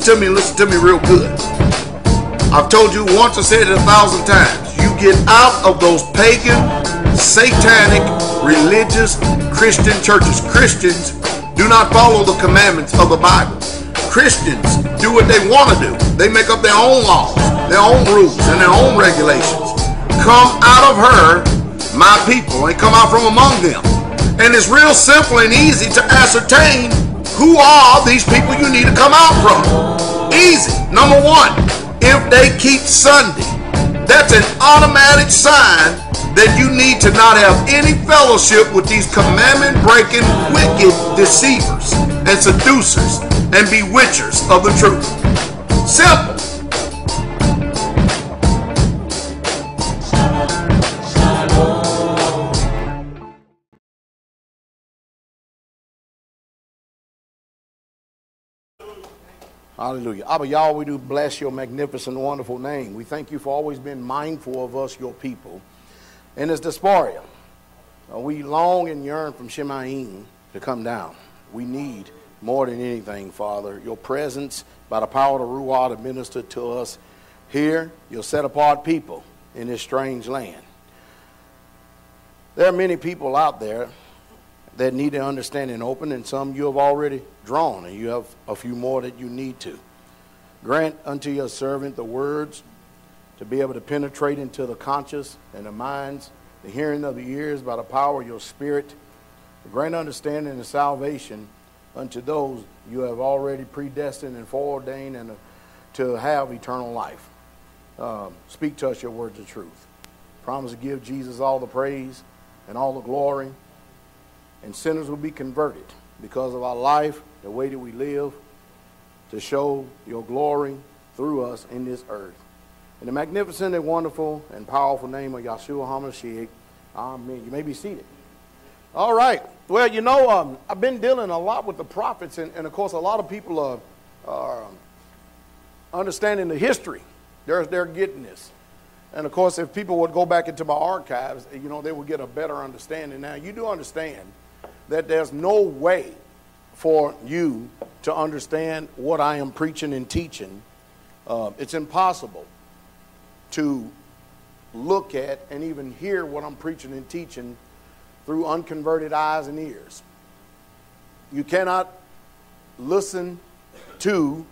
listen to me listen to me real good. I've told you once, I said it a thousand times. You get out of those pagan, satanic, religious Christian churches. Christians do not follow the commandments of the Bible. Christians do what they want to do. They make up their own laws, their own rules, and their own regulations. Come out of her, my people, and come out from among them. And it's real simple and easy to ascertain who are these people you need to come out from. Easy. Number one, if they keep Sunday, that's an automatic sign that you need to not have any fellowship with these commandment breaking, wicked deceivers and seducers and bewitchers of the truth. Simple. Hallelujah. Abba Yahweh, we do bless your magnificent, wonderful name. We thank you for always being mindful of us, your people. And as Diaspora, uh, we long and yearn from Shemaim to come down. We need more than anything, Father, your presence by the power of the Ruah to minister to us here, your set apart people in this strange land. There are many people out there that need to understand and open, and some you have already drawn, and you have a few more that you need to. Grant unto your servant the words to be able to penetrate into the conscious and the minds, the hearing of the ears by the power of your spirit. Grant understanding and salvation unto those you have already predestined and foreordained and uh, to have eternal life. Um, speak to us your words of truth. Promise to give Jesus all the praise and all the glory, and sinners will be converted because of our life, the way that we live, to show your glory through us in this earth. In the magnificent and wonderful and powerful name of Yahshua HaMashiach, Amen. You may be seated. All right. Well, you know, um, I've been dealing a lot with the prophets, and, and of course, a lot of people are, are understanding the history. They're, they're getting this. And of course, if people would go back into my archives, you know, they would get a better understanding. Now, you do understand that there's no way for you to understand what I am preaching and teaching. Uh, it's impossible to look at and even hear what I'm preaching and teaching through unconverted eyes and ears. You cannot listen to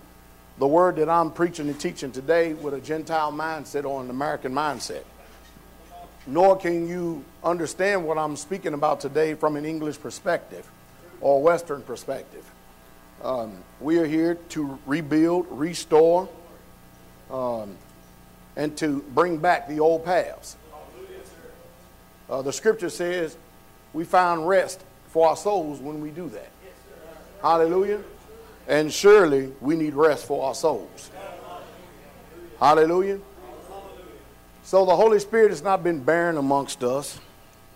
the word that I'm preaching and teaching today with a Gentile mindset or an American mindset. Nor can you understand what I'm speaking about today from an English perspective or Western perspective. Um, we are here to rebuild, restore, um, and to bring back the old paths. Uh, the scripture says we find rest for our souls when we do that. Hallelujah. And surely we need rest for our souls. Hallelujah. So the Holy Spirit has not been barren amongst us,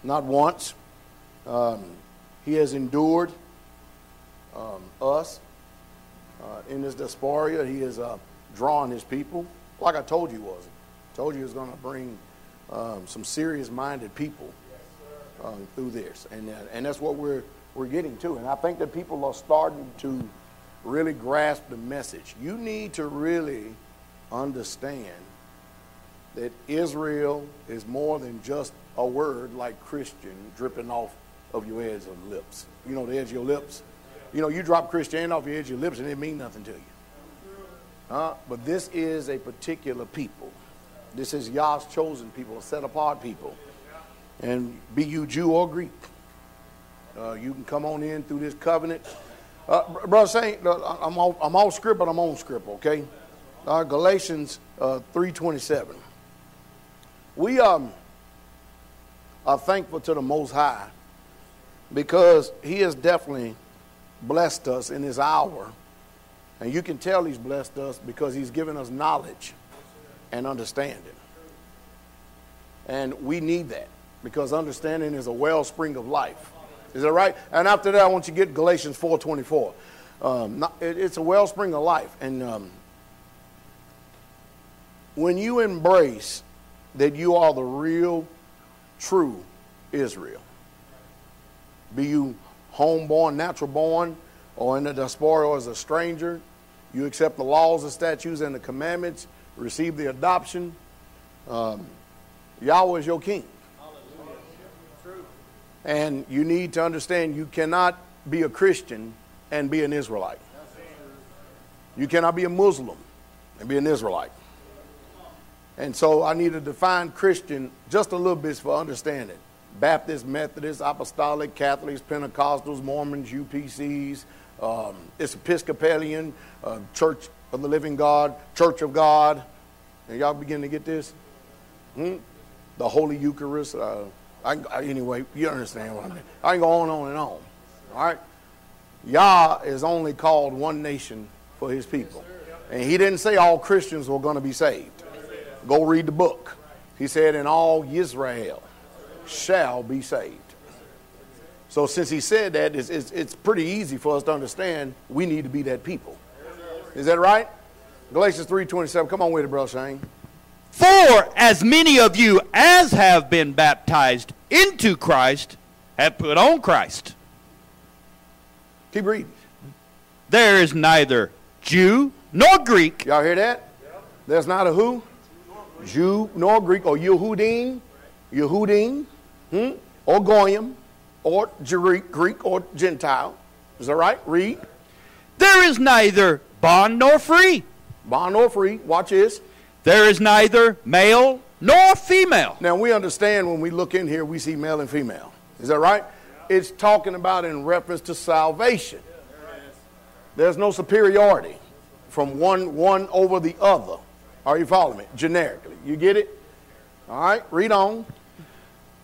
not once. Um, he has endured um, us uh, in this diaspora. He has uh, drawn his people, like I told you was. I told you he was going to bring um, some serious-minded people uh, through this, and uh, and that's what we're we're getting to. And I think that people are starting to really grasp the message. You need to really understand that Israel is more than just a word like Christian dripping off of your edge of lips. You know, the edge of your lips. You know, you drop Christian off your edge of your lips and it mean nothing to you. Uh, but this is a particular people. This is Yah's chosen people, a set apart people. And be you Jew or Greek, uh, you can come on in through this covenant. Uh, Brother Shane, uh, I'm off, I'm off script, but I'm on script, okay? Uh, Galatians uh, 3.27. We um, are thankful to the Most High because he has definitely blessed us in His hour. And you can tell he's blessed us because he's given us knowledge and understanding. And we need that because understanding is a wellspring of life. Is that right? And after that, I want you to get Galatians 4.24. Um, it, it's a wellspring of life. And um, when you embrace that you are the real, true Israel, be you homeborn, natural born, or in the diaspora as a stranger, you accept the laws, the statutes, and the commandments, receive the adoption, um, Yahweh is your king. And you need to understand you cannot be a Christian and be an Israelite. You cannot be a Muslim and be an Israelite. And so I need to define Christian just a little bit for understanding. Baptist, Methodist, Apostolic, Catholics, Pentecostals, Mormons, UPCs, um, it's Episcopalian, uh, Church of the Living God, Church of God. And y'all begin to get this? Hmm? The Holy Eucharist. Uh, I, I, anyway, you understand what I mean. I can go on and on and on. All right? Yah is only called one nation for his people. And he didn't say all Christians were going to be saved. Go read the book. He said, and all Israel shall be saved. So since he said that, it's, it's, it's pretty easy for us to understand we need to be that people. Is that right? Galatians 3.27. Come on with it, Brother Shane. For as many of you as have been baptized into Christ have put on Christ. Keep reading. There is neither Jew nor Greek. Y'all hear that? There's not a who? Jew nor Greek or Yehudim, Yehudim, hmm? or Goyim, or Greek, Greek or Gentile. Is that right? Read. There is neither bond nor free. Bond nor free. Watch this. There is neither male nor female. Now we understand when we look in here, we see male and female. Is that right? It's talking about in reference to salvation. There's no superiority from one one over the other. Are you following me? Generically. You get it? All right, read on.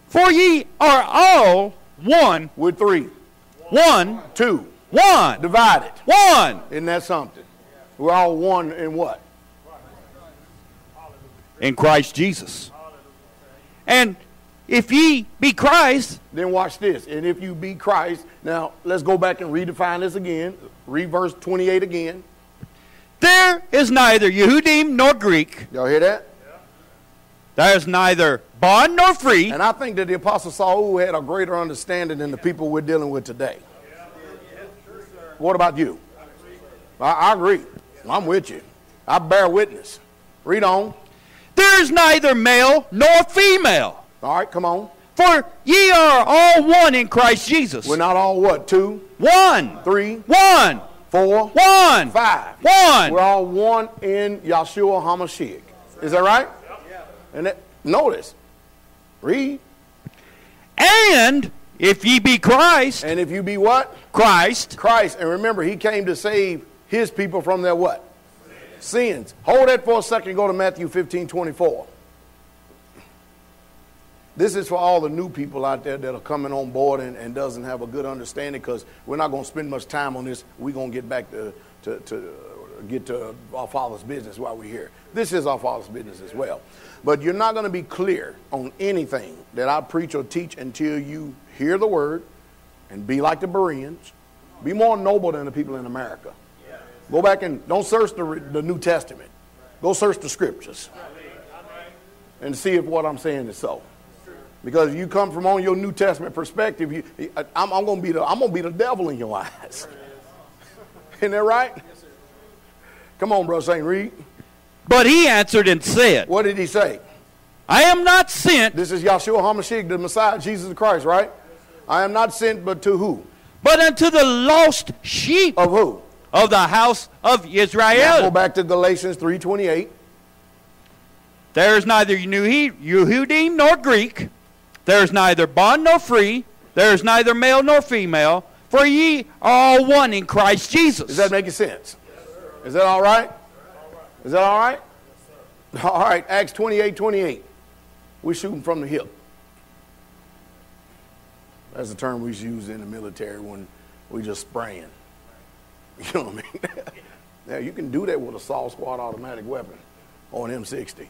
For ye are all one. With three. One. Two. One. Divided. One. Isn't that something? We're all one in what? In Christ Jesus. And if ye be Christ. Then watch this. And if you be Christ. Now, let's go back and redefine this again. Read verse 28 again. There is neither Yehudim nor Greek. Y'all hear that? There is neither bond nor free. And I think that the Apostle Saul had a greater understanding than the people we're dealing with today. What about you? I, I agree. I'm with you. I bear witness. Read on. There is neither male nor female. All right, come on. For ye are all one in Christ Jesus. We're not all what? Two, One. three, One. Four, One. five. One. We're all one in Yahshua HaMashiach. Is that right? And that, notice, read. And if ye be Christ, And if you be what? Christ, Christ. And remember, he came to save his people from their what? Sins. Hold that for a second. Go to Matthew 15, 24. This is for all the new people out there that are coming on board and, and doesn't have a good understanding because we're not going to spend much time on this. We're going to get back to, to, to get to our Father's business while we're here. This is our Father's business as well. But you're not going to be clear on anything that I preach or teach until you hear the word and be like the Bereans. Be more noble than the people in America. Go back and don't search the, the New Testament. Go search the scriptures and see if what I'm saying is so. Because you come from on your New Testament perspective, you, I'm, I'm going to be the I'm going to be the devil in your eyes. Isn't that right? Come on, bro, Shane read. but he answered and said, What did he say? I am not sent, This is Yahshua HaMashiach, the Messiah, Jesus Christ, right? I am not sent, but to who? but unto the lost sheep Of who? of the house of Now go back to Galatians 3.28. There is neither Yehu- Yehudim nor Greek. There is neither bond nor free. There is neither male nor female. For ye are all one in Christ Jesus. Is that making sense? Is that all right? Is that all right? All right, Acts 28, 28. We're shooting from the hip. That's the term we use in the military when we just spraying. You know what I mean? now, you can do that with a SAW Squad automatic weapon or an M60.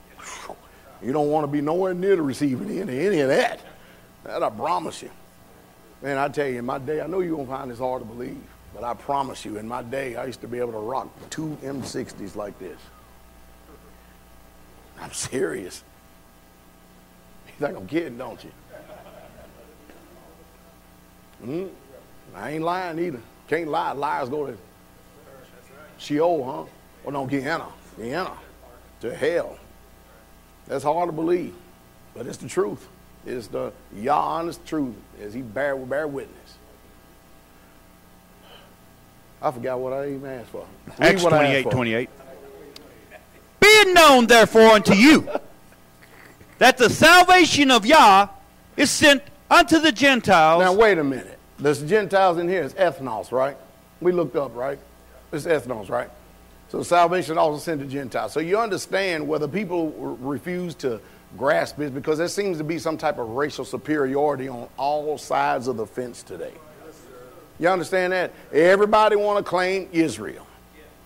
You don't want to be nowhere near the receiving end of any of that. That I promise you. Man, I tell you, in my day, I know you're going to find this hard to believe, but I promise you, in my day, I used to be able to rock two M60s like this. I'm serious. You think I'm kidding, don't you? Hmm? I ain't lying either. Can't lie. Liars go to Sheol, huh? Or no, Gehenna. Gehenna. To hell. That's hard to believe, but it's the truth. It's the Yah honest truth as he bear, bear witness. I forgot what I even asked for. Read Acts what 28 for. 28. Be it known, therefore, unto you that the salvation of Yah is sent unto the Gentiles. Now, wait a minute. There's Gentiles in here. It's ethnos, right? We looked up, right? It's ethnos, right? So salvation also sent to Gentiles. So you understand whether people refuse to grasp it because there seems to be some type of racial superiority on all sides of the fence today. You understand that? Everybody want to claim Israel.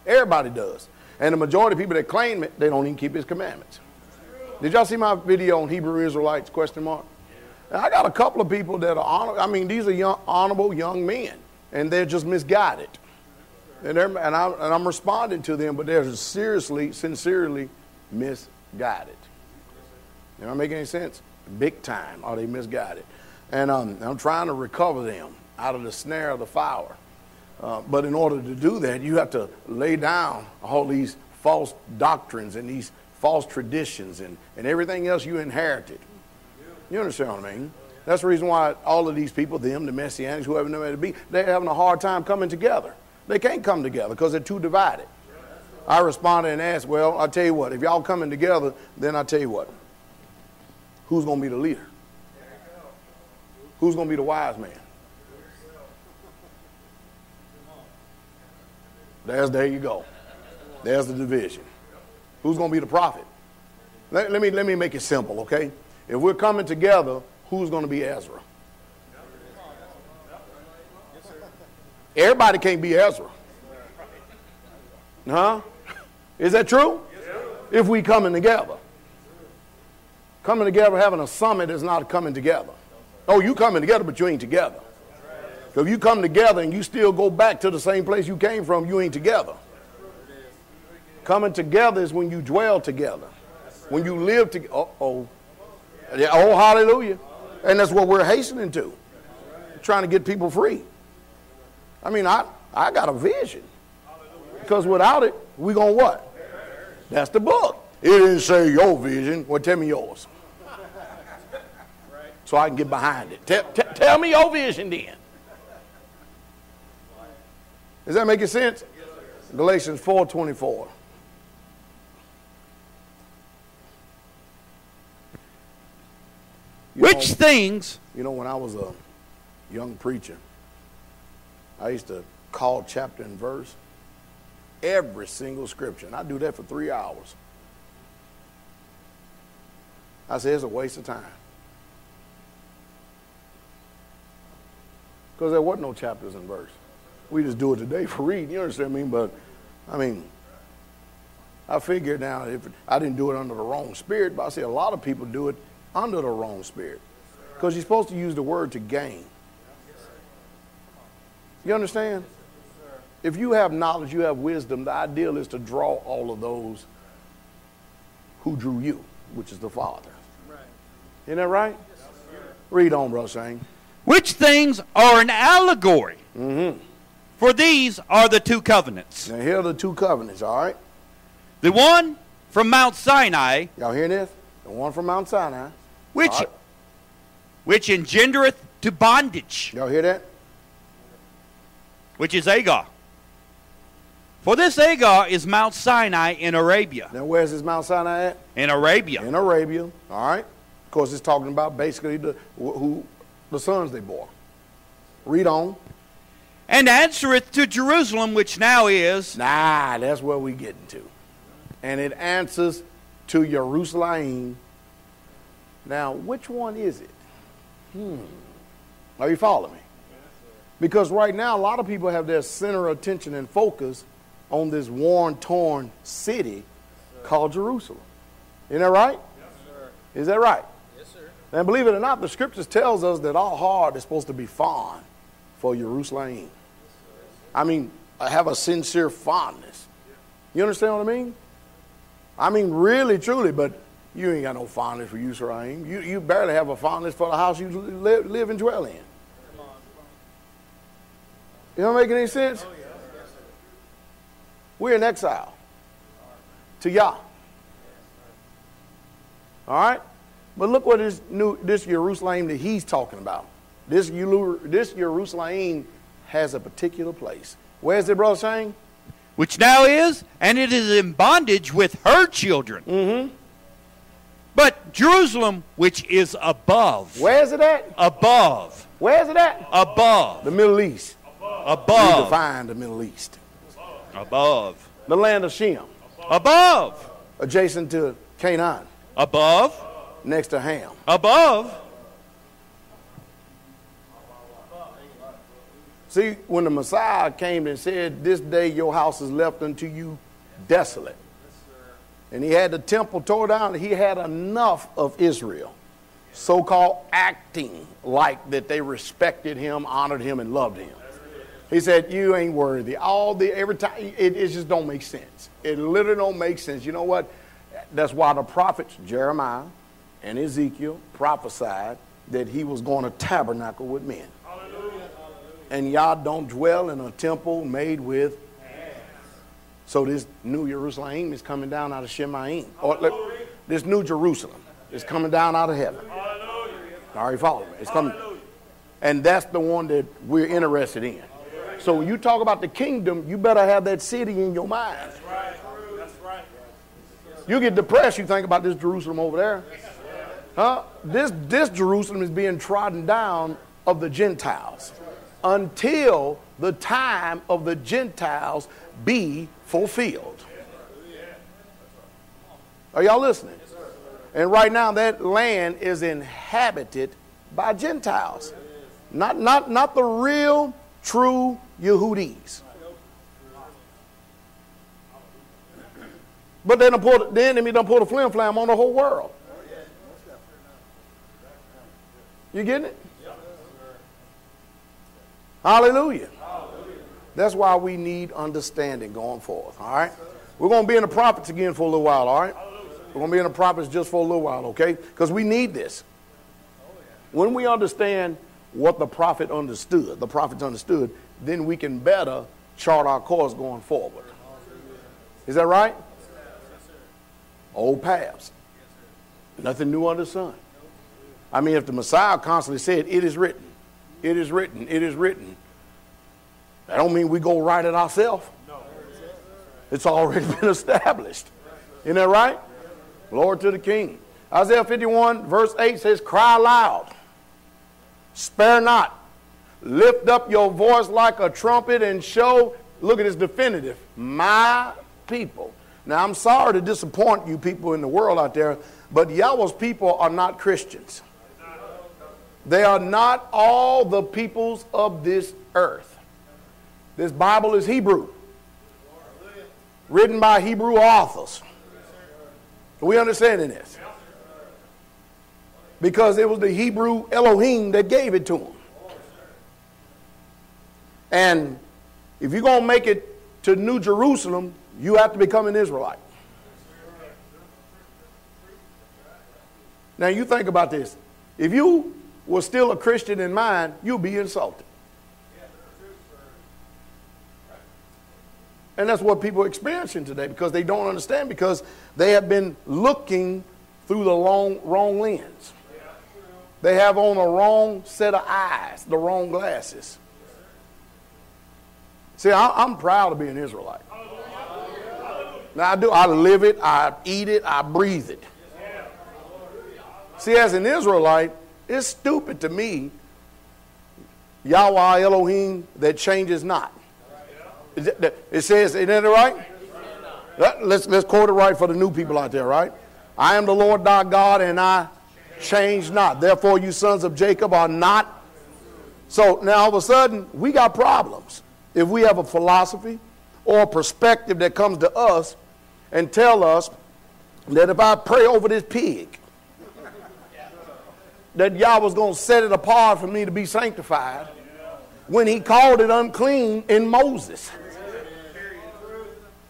Everybody does. And the majority of people that claim it, they don't even keep his commandments. Did y'all see my video on Hebrew Israelites question mark? And I got a couple of people that are honor. I mean, these are young, honorable young men, and they're just misguided. And, and, I, and I'm responding to them, but they're seriously, sincerely misguided. You know, make any sense? Big time are they misguided. And um, I'm trying to recover them out of the snare of the fowler. Uh, but in order to do that, you have to lay down all these false doctrines and these false traditions and, and everything else you inherited. You understand what I mean? That's the reason why all of these people, them, the Messianics, whoever they may be, they're having a hard time coming together. They can't come together because they're too divided. I responded and asked, well, I'll tell you what, if y'all coming together, then I'll tell you what. Who's going to be the leader? Who's going to be the wise man? There's, there you go. There's the division. Who's going to be the prophet? Let, let, me, let me make it simple, okay? If we're coming together, who's going to be Ezra? Everybody can't be Ezra. Huh? Is that true? If we coming together. Coming together, having a summit is not coming together. Oh, you coming together, but you ain't together. If you come together and you still go back to the same place you came from, you ain't together. Coming together is when you dwell together. When you live together. Uh-oh. Yeah, oh, hallelujah. And that's what we're hastening to. Trying to get people free. I mean, I, I got a vision. Because without it, we going to what? That's the book. It didn't say your vision. Well, tell me yours. So I can get behind it. Tell, t- tell me your vision then. Does that make sense? Galatians 4.24. You Which know- things you know, when I was a young preacher, I used to call chapter and verse every single scripture. And I do that for three hours. I said, it's a waste of time. Because there wasn't no chapters and verse. We just do it today for reading. You understand what I mean? But, I mean, I figured now, if I didn't do it under the wrong spirit, but I see a lot of people do it under the wrong spirit. Because you're supposed to use the word to gain. You understand? If you have knowledge, you have wisdom, the ideal is to draw all of those who drew you, which is the Father. Isn't that right? Read on, Brother Shane. which things are an allegory. Mm-hmm. For these are the two covenants. Now, here are the two covenants, all right? The one from Mount Sinai, Y'all hear this? The one from Mount Sinai. which All right. which engendereth to bondage, Y'all hear that? Which is Agar. For this Agar is Mount Sinai in Arabia. Now, where's this Mount Sinai at? In Arabia. In Arabia, all right? Of course, it's talking about basically the, who, the sons they bore. Read on. And answereth to Jerusalem, which now is Nah, that's where we getting to. And it answers to Jerusalem. Now, which one is it? Hmm. Are you following me? Because right now, a lot of people have their center of attention and focus on this worn, torn city called Jerusalem. Isn't that right? Yes, sir. Is that right? Yes, sir. And believe it or not, the scriptures tells us that our heart is supposed to be fond for Jerusalem. I mean, I have a sincere fondness. You understand what I mean? I mean, really, truly, but you ain't got no fondness for Jerusalem. You, you barely have a fondness for the house you live, live and dwell in. You don't make any sense? We're in exile to Yah. All right? But look what this new this Jerusalem that he's talking about. This, this Jerusalem has a particular place. Where's it, Brother Shane? Which now is, and it is in bondage with her children. Mm-hmm. But Jerusalem, which is above. Where's it at? Above. Where's it at? Above. The Middle East. Above. Define the Middle East. Above. The land of Shem. Above. Adjacent to Canaan. Above. Next to Ham. Above. See, when the Messiah came and said, This day your house is left unto you desolate, and he had the temple tore down, he had enough of Israel, so called acting like that they respected him, honored him, and loved him. He said, You ain't worthy. All the every time it, it just don't make sense. It literally don't make sense. You know what? That's why the prophets, Jeremiah and Ezekiel, prophesied that he was going to tabernacle with men and Yah don't dwell in a temple made with So this new Jerusalem is coming down out of Shemaim. Or this new Jerusalem is coming down out of heaven. Are you following me? It's coming. And that's the one that we're interested in. So when you talk about the kingdom, you better have that city in your mind. That's right. That's right. You get depressed, you think about this Jerusalem over there. Huh? This, this Jerusalem is being trodden down of the Gentiles until the time of the Gentiles be fulfilled. Are y'all listening? And right now, that land is inhabited by Gentiles, not, not, not the real, true Yehudis. But they don't put, the enemy don't put a flim flam on the whole world. You getting it? Hallelujah. That's why we need understanding going forth. All right? We're going to be in the prophets again for a little while. All right? We're going to be in the prophets just for a little while, okay? Because we need this. When we understand what the prophet understood, the prophets understood, then we can better chart our course going forward. Is that right? Old paths. Nothing new under the sun. I mean, if the Messiah constantly said, It is written, it is written. It is written. That don't mean we go write it ourselves. No. It's already been established. Isn't that right? Glory to the King. Isaiah 51, verse 8 says, Cry aloud, spare not, lift up your voice like a trumpet and show, look at this definitive, my people. Now, I'm sorry to disappoint you people in the world out there, but Yahweh's people are not Christians. They are not all the peoples of this earth. This Bible is Hebrew, written by Hebrew authors. Are We understanding this? Because it was the Hebrew Elohim that gave it to them. And if you're going to make it to New Jerusalem, you have to become an Israelite. Now, you think about this. If you were still a Christian in mind, you'd be insulted. And that's what people are experiencing today because they don't understand because they have been looking through the long, wrong lens. They have on a wrong set of eyes, the wrong glasses. See, I, am proud to be an Israelite. Now I do. I live it. I eat it. I breathe it. See, as an Israelite, it's stupid to me, Yahweh Elohim that changes not. It says, isn't that right? Let's, let's quote it right for the new people out there, right? I am the Lord thy God and I change not. Therefore, you sons of Jacob are not. So now all of a sudden, we got problems. If we have a philosophy or a perspective that comes to us and tell us that if I pray over this pig, that Yah was going to set it apart for me to be sanctified when he called it unclean in Moses,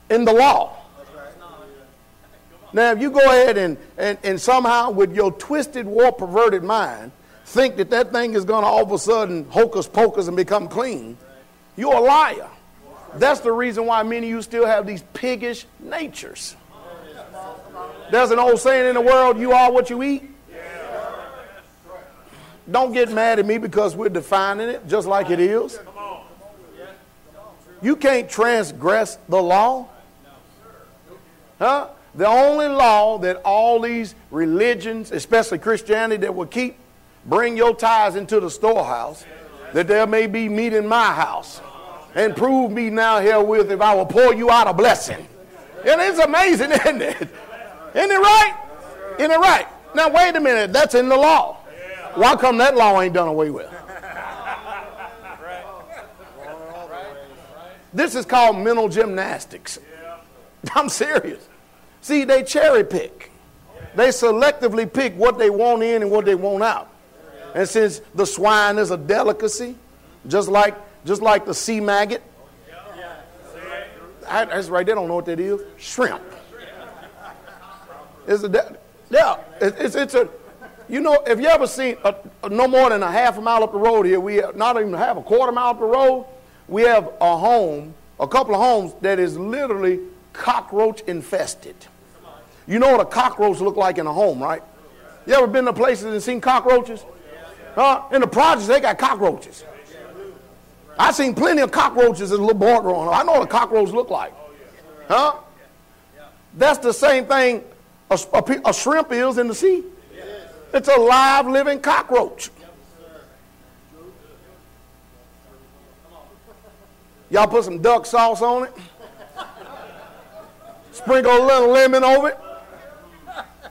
in the law. Now, if you go ahead and, and, and somehow, with your twisted, warped, perverted mind, think that that thing is going to all of a sudden hocus pocus and become clean, you're a liar. That's the reason why many of you still have these piggish natures. There's an old saying in the world, you are what you eat. Don't get mad at me because we're defining it just like it is. You can't transgress the law. Huh? The only law that all these religions, especially Christianity, that will keep, bring your tithes into the storehouse, that there may be meat in my house. And prove me now herewith if I will pour you out a blessing. And it's amazing, isn't it? Isn't it right? Isn't it right? Now, wait a minute. That's in the law. Why come that law ain't done away with? This is called mental gymnastics. I'm serious. See, they cherry pick. They selectively pick what they want in and what they want out. And since the swine is a delicacy, just like just like the sea maggot, I, that's right. They don't know what that is. Shrimp. It's a yeah. It's, it's a you know if you ever seen a, a, no more than a half a mile up the road here, we not even have a quarter mile up the road, we have a home, a couple of homes that is literally cockroach infested. You know what a cockroach look like in a home, right? You ever been to places and seen cockroaches? Huh? In the projects, they got cockroaches. I seen plenty of cockroaches as a little boy growing up. I know what a cockroach look like. Huh? That's the same thing a, a, a shrimp is in the sea. It's a live, living cockroach. Y'all put some duck sauce on it. Sprinkle a little lemon over it.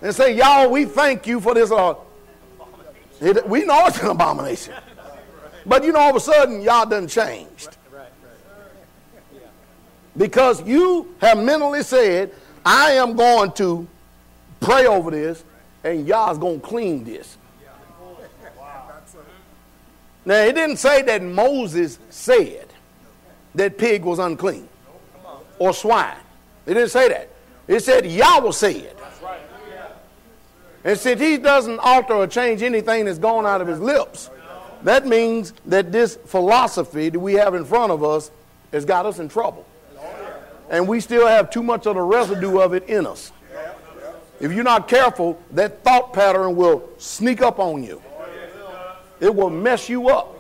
And say, y'all, we thank you for this. Uh, it, we know it's an abomination. But you know, all of a sudden, y'all done changed. Because you have mentally said, I am going to pray over this, and y'all's going to clean this. Now, it didn't say that Moses said that pig was unclean or swine. It didn't say that. It said Yahweh said. And since he doesn't alter or change anything that's gone out of his lips, that means that this philosophy that we have in front of us has got us in trouble. And we still have too much of the residue of it in us. If you're not careful, that thought pattern will sneak up on you. It will mess you up.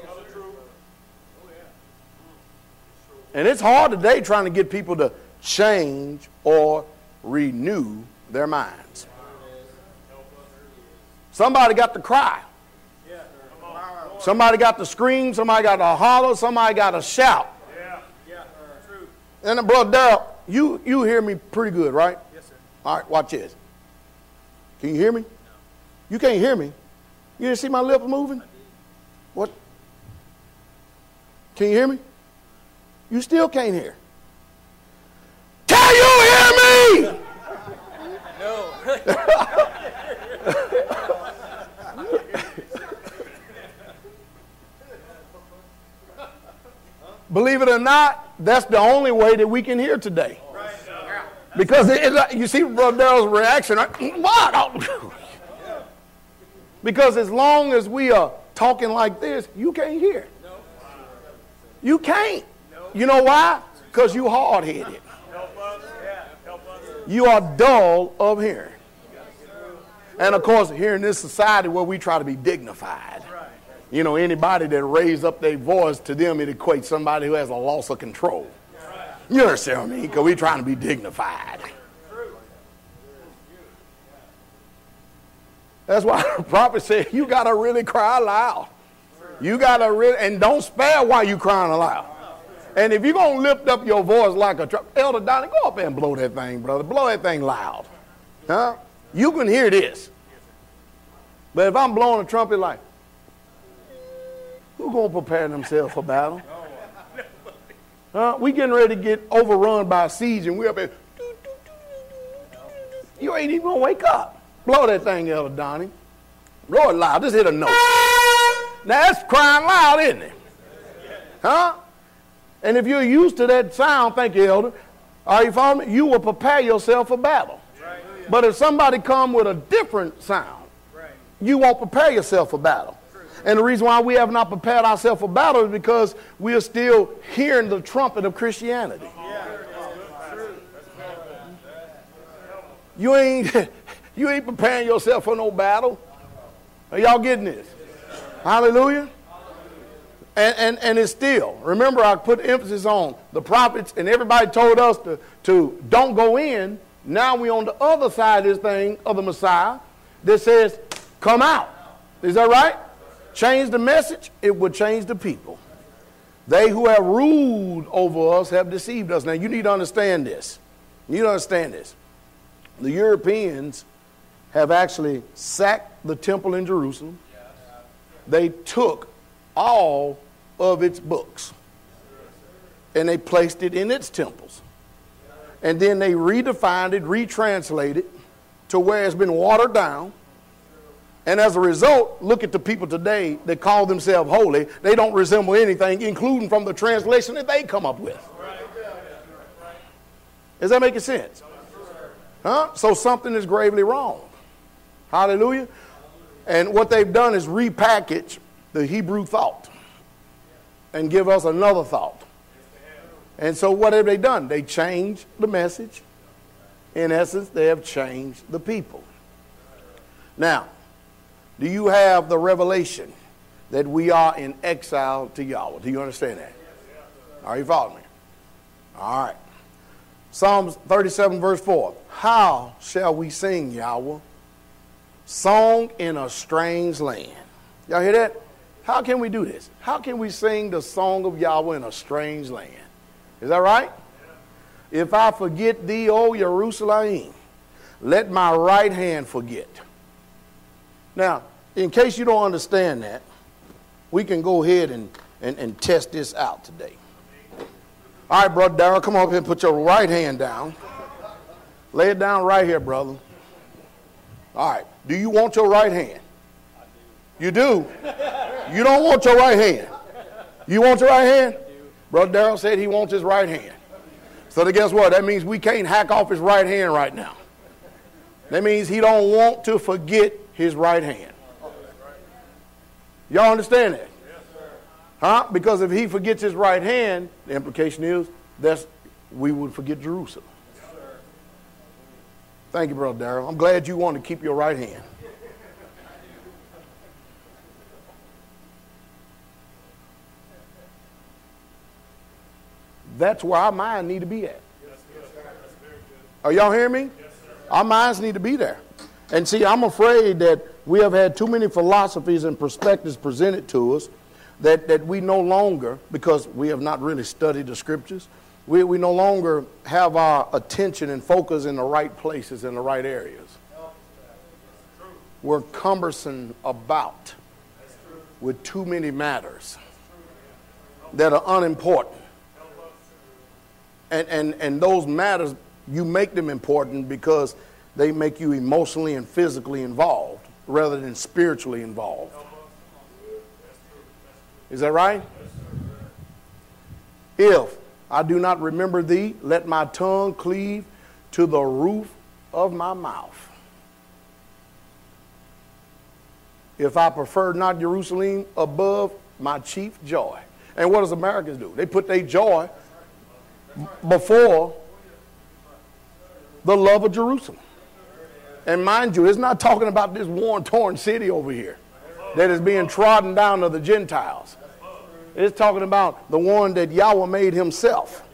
And it's hard today trying to get people to change or renew their minds. Somebody got to cry. Somebody got to scream, somebody got to holler, somebody got to shout. Yeah, yeah, true. And then, brother Darrell, you, you hear me pretty good, right? Yes, sir. All right, watch this. Can you hear me? No. You can't hear me. You didn't see my lips moving? What? Can you hear me? You still can't hear. Can you hear me? no. Believe it or not, that's the only way that we can hear today. Because it, it, you see Brother Darrell's reaction. Mm, what? because as long as we are talking like this, you can't hear. You can't. You know why? Because you hard headed. You are dull of hearing. And of course, here in this society where we try to be dignified, you know, anybody that raise up their voice to them, it equates somebody who has a loss of control. You understand what I mean? Because we're trying to be dignified. That's why the prophet said, you got to really cry loud. You got to really, and don't spare while you crying aloud. And if you're going to lift up your voice like a trumpet, Elder Donnie, go up and blow that thing, brother. Blow that thing loud. Huh? You can hear this. But if I'm blowing a trumpet like, who going to prepare themselves for battle? Huh? We getting ready to get overrun by a siege and we're up there. You ain't even going to wake up. Blow that thing, Elder Donnie. Blow it loud. Just hit a note. Now that's crying loud, isn't it? Huh? And if you're used to that sound, thank you, Elder. Are you following me? You will prepare yourself for battle. But if somebody come with a different sound, you won't prepare yourself for battle. And the reason why we have not prepared ourselves for battle is because we are still hearing the trumpet of Christianity. You ain't, you ain't preparing yourself for no battle. Are y'all getting this? Hallelujah. And, and, and it's still, remember, I put emphasis on the prophets, and everybody told us to, to don't go in. Now we on the other side of this thing of the Messiah that says, come out. Is that right? Change the message, it would change the people. They who have ruled over us have deceived us. Now you need to understand this. You need to understand this. The Europeans have actually sacked the temple in Jerusalem. They took all of its books and they placed it in its temples. And then they redefined it, retranslated it to where it's been watered down. And as a result, look at the people today that call themselves holy. They don't resemble anything, including from the translation that they come up with. Is that making sense? Huh? So something is gravely wrong. Hallelujah. And what they've done is repackage the Hebrew thought and give us another thought. And so what have they done? They changed the message. In essence, they have changed the people. Now, do you have the revelation that we are in exile to Yahweh? Do you understand that? Are you following me? All right. Psalms 37, verse 4. How shall we sing Yahweh? Song in a strange land. Y'all hear that? How can we do this? How can we sing the song of Yahweh in a strange land? Is that right? If I forget thee, O Jerusalem, let my right hand forget. Now, in case you don't understand that, we can go ahead and, and, and test this out today. All right, brother Darrell, come up here and put your right hand down. Lay it down right here, brother. All right. Do you want your right hand? You do? You don't want your right hand. You want your right hand? Brother Darrell said he wants his right hand. So guess what? That means we can't hack off his right hand right now. That means he don't want to forget his right hand. Y'all understand that? Huh? Because if he forgets his right hand, the implication is that we would forget Jerusalem. Thank you, Brother Darrell. I'm glad you want to keep your right hand. That's where our mind need to be at. Are y'all hearing me? Our minds need to be there. And see, I'm afraid that we have had too many philosophies and perspectives presented to us that, that we no longer, because we have not really studied the scriptures, we, we no longer have our attention and focus in the right places, in the right areas. We're cumbersome about with too many matters that are unimportant. And, and, and those matters, you make them important because they make you emotionally and physically involved rather than spiritually involved. Is that right? If I do not remember thee, let my tongue cleave to the roof of my mouth. If I prefer not Jerusalem above my chief joy. And what does Americans do? They put their joy before the love of Jerusalem. And mind you, it's not talking about this worn, torn city over here that is being trodden down of the Gentiles. It's talking about the one that Yahweh made himself,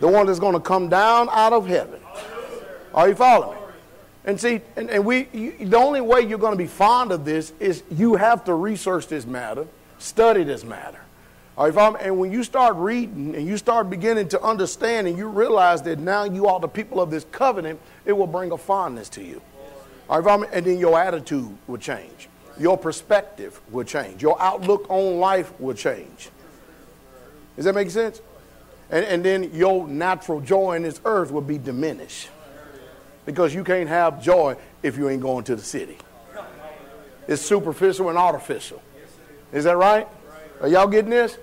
the one that's going to come down out of heaven. Are you following me? And see, and, and we, you, the only way you're going to be fond of this is you have to research this matter, study this matter. Are you following me? And when you start reading and you start beginning to understand and you realize that now you are the people of this covenant, it will bring a fondness to you. Following me? And then your attitude will change. Your perspective will change. Your outlook on life will change. Does that make sense? And, and then your natural joy in this earth will be diminished. Because you can't have joy if you ain't going to the city. It's superficial and artificial. Is that right? Are y'all getting this?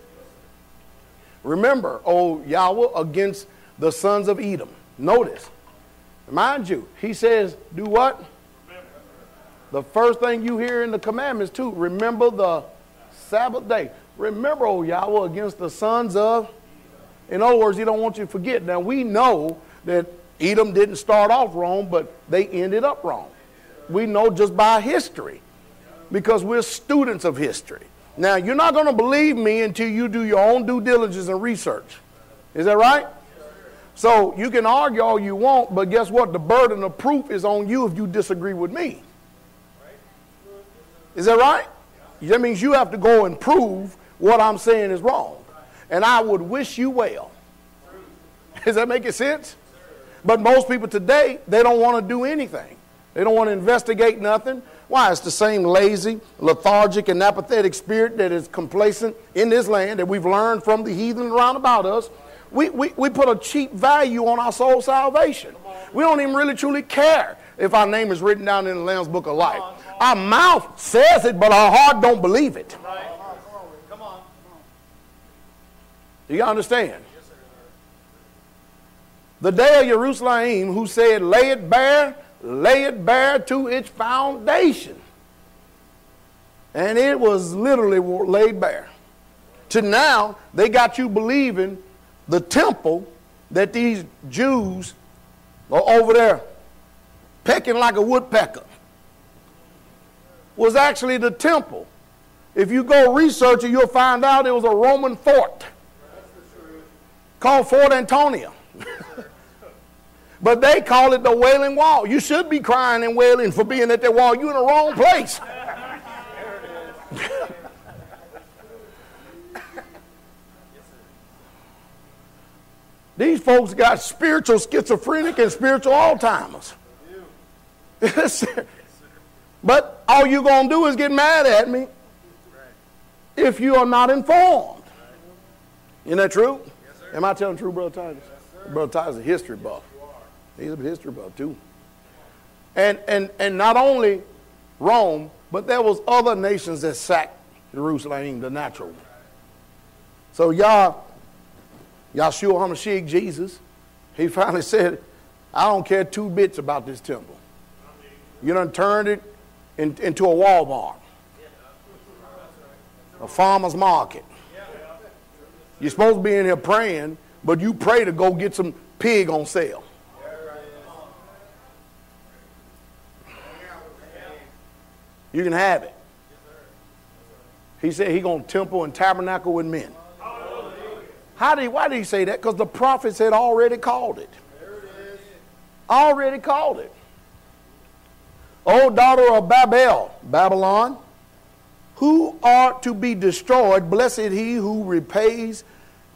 Remember, oh Yahweh against the sons of Edom. Notice, mind you, he says, do what? The first thing you hear in the commandments, too, remember the Sabbath day. Remember, O Yahweh, against the sons of. In other words, he don't want you to forget. Now we know that Edom didn't start off wrong, but they ended up wrong. We know just by history because we're students of history. Now, you're not going to believe me until you do your own due diligence and research. Is that right? So you can argue all you want, but guess what? The burden of proof is on you if you disagree with me. Is that right? That means you have to go and prove what I'm saying is wrong. And I would wish you well. Does that make sense? But most people today, they don't want to do anything. They don't want to investigate nothing. Why? It's the same lazy, lethargic, and apathetic spirit that is complacent in this land that we've learned from the heathen around about us. We, we, we put a cheap value on our soul salvation. We don't even really truly care if our name is written down in the Lamb's Book of Life. Our mouth says it, but our heart don't believe it. Come on. Do you understand? The day of Jerusalem, who said, Lay it bare, lay it bare to its foundation. And it was literally laid bare. To now, they got you believing the temple that these Jews are over there pecking like a woodpecker was actually the temple. If you go research it, you'll find out it was a Roman fort called Fort Antonia. but they call it the Wailing Wall. You should be crying and wailing for being at that wall. You're in the wrong place. These folks got spiritual schizophrenic and spiritual Alzheimer's. but all you're going to do is get mad at me if you are not informed. Isn't that true? Am I telling true, Brother Titus? Brother Titus is a history buff. He's a history buff too. And, and, and not only Rome, but there was other nations that sacked Jerusalem, the natural one. So Yah, Yahshua HaMashiach, Jesus, he finally said, I don't care two bits about this temple. You done turned it in, into a Walmart, a farmer's market. You're supposed to be in here praying, but you pray to go get some pig on sale. You can have it. He said he going to temple and tabernacle with men. How did why did he say that? Because the prophets had already called it. Already called it. O daughter of Babel, Babylon, who are to be destroyed, blessed he who repays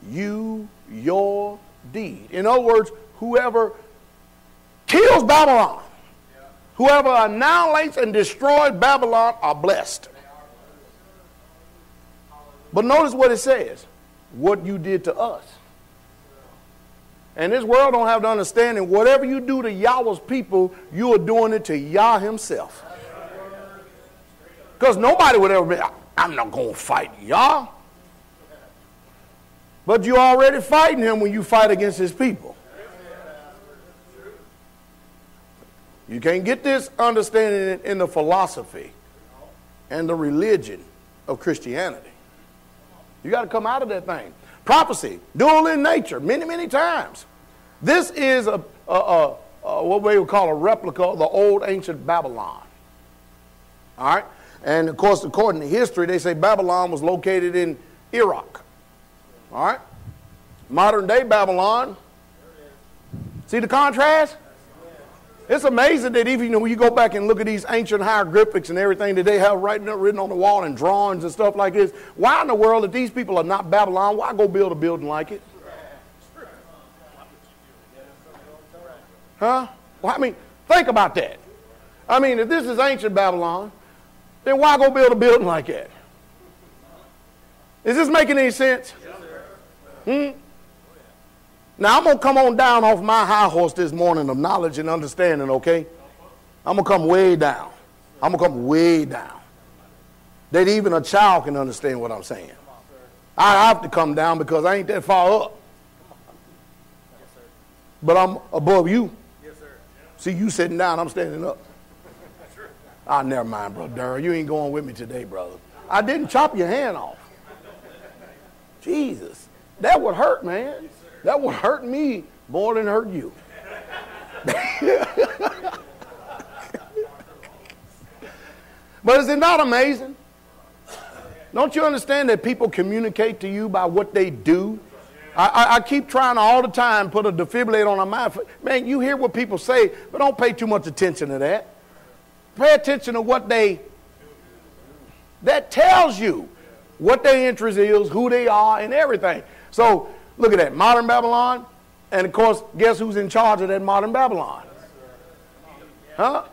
you your deed. In other words, whoever kills Babylon, whoever annihilates and destroys Babylon are blessed. But notice what it says what you did to us. And this world don't have the understanding whatever you do to Yahweh's people, you are doing it to Yah himself. Because nobody would ever be, I'm not going to fight Yah. But you're already fighting him when you fight against his people. You can't get this understanding in the philosophy and the religion of Christianity. You got to come out of that thing. Prophecy, dual in nature, many, many times. This is a, a, a, a what we would call a replica of the old ancient Babylon. All right? And of course, according to history, they say Babylon was located in Iraq. All right? Modern day Babylon. See the contrast? It's amazing that even when you go back and look at these ancient hieroglyphics and everything that they have written, written on the wall and drawings and stuff like this, why in the world, if these people are not Babylon, why go build a building like it? Huh? Well, I mean, think about that. I mean, if this is ancient Babylon, then why go build a building like that? Is this making any sense? Hmm? Now, I'm going to come on down off my high horse this morning of knowledge and understanding, okay? I'm going to come way down. I'm going to come way down. That even a child can understand what I'm saying. I have to come down because I ain't that far up. But I'm above you. See, you sitting down, I'm standing up. Ah, never mind, brother Durr. You ain't going with me today, brother. I didn't chop your hand off. Jesus. That would hurt, man. That would hurt me more than hurt you. but is it not amazing? Don't you understand that people communicate to you by what they do? I, I, I, keep trying all the time put a defibrillator on my mind. Man, you hear what people say, but don't pay too much attention to that. Pay attention to what they. That tells you what their interest is, who they are, and everything. So look at that modern Babylon, and of course, guess who's in charge of that modern Babylon? Huh?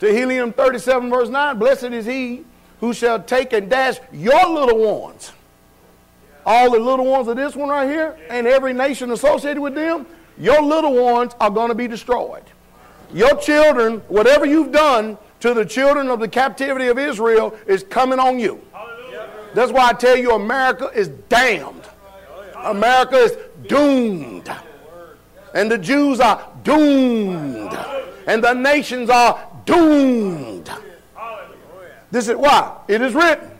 Tehillim 37 verse 9. Blessed is he who shall take and dash your little ones all the little ones of this one right here and every nation associated with them, your little ones are going to be destroyed. Your children, whatever you've done to the children of the captivity of Israel, is coming on you. That's why I tell you, America is damned. America is doomed. And the Jews are doomed. And the nations are doomed. This is why it is written.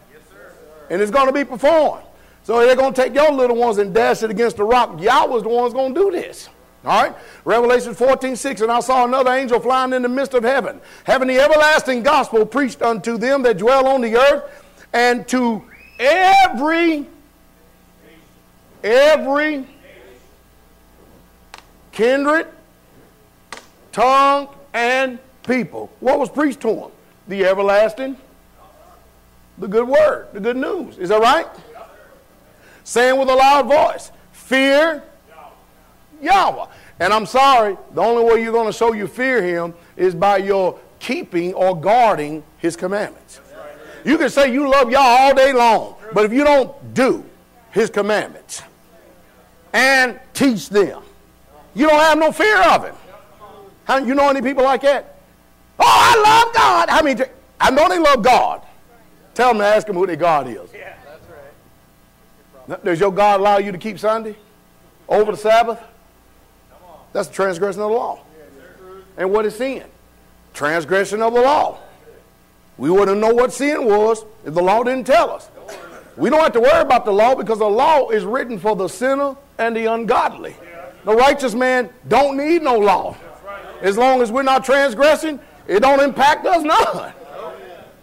And it's going to be performed. So they're going to take your little ones and dash it against the rock. Y'all was the ones going to do this. All right? Revelation 14, 6. And I saw another angel flying in the midst of heaven, having the everlasting gospel preached unto them that dwell on the earth, and to every, every kindred, tongue, and people. What was preached to them? The everlasting, the good word, the good news. Is that right? saying with a loud voice, Fear Yahweh. And I'm sorry, the only way you're going to show you fear him is by your keeping or guarding his commandments. You can say you love Yah all day long, but if you don't do his commandments and teach them, you don't have no fear of him. How, you know any people like that? Oh, I love God. I mean, I know they love God. Tell them to ask them who their God is. Yeah, that's right. Does your God allow you to keep Sunday over the Sabbath? That's a transgression of the law. And what is sin? Transgression of the law. We wouldn't know what sin was if the law didn't tell us. We don't have to worry about the law because the law is written for the sinner and the ungodly. The righteous man don't need no law. As long as we're not transgressing, it don't impact us none.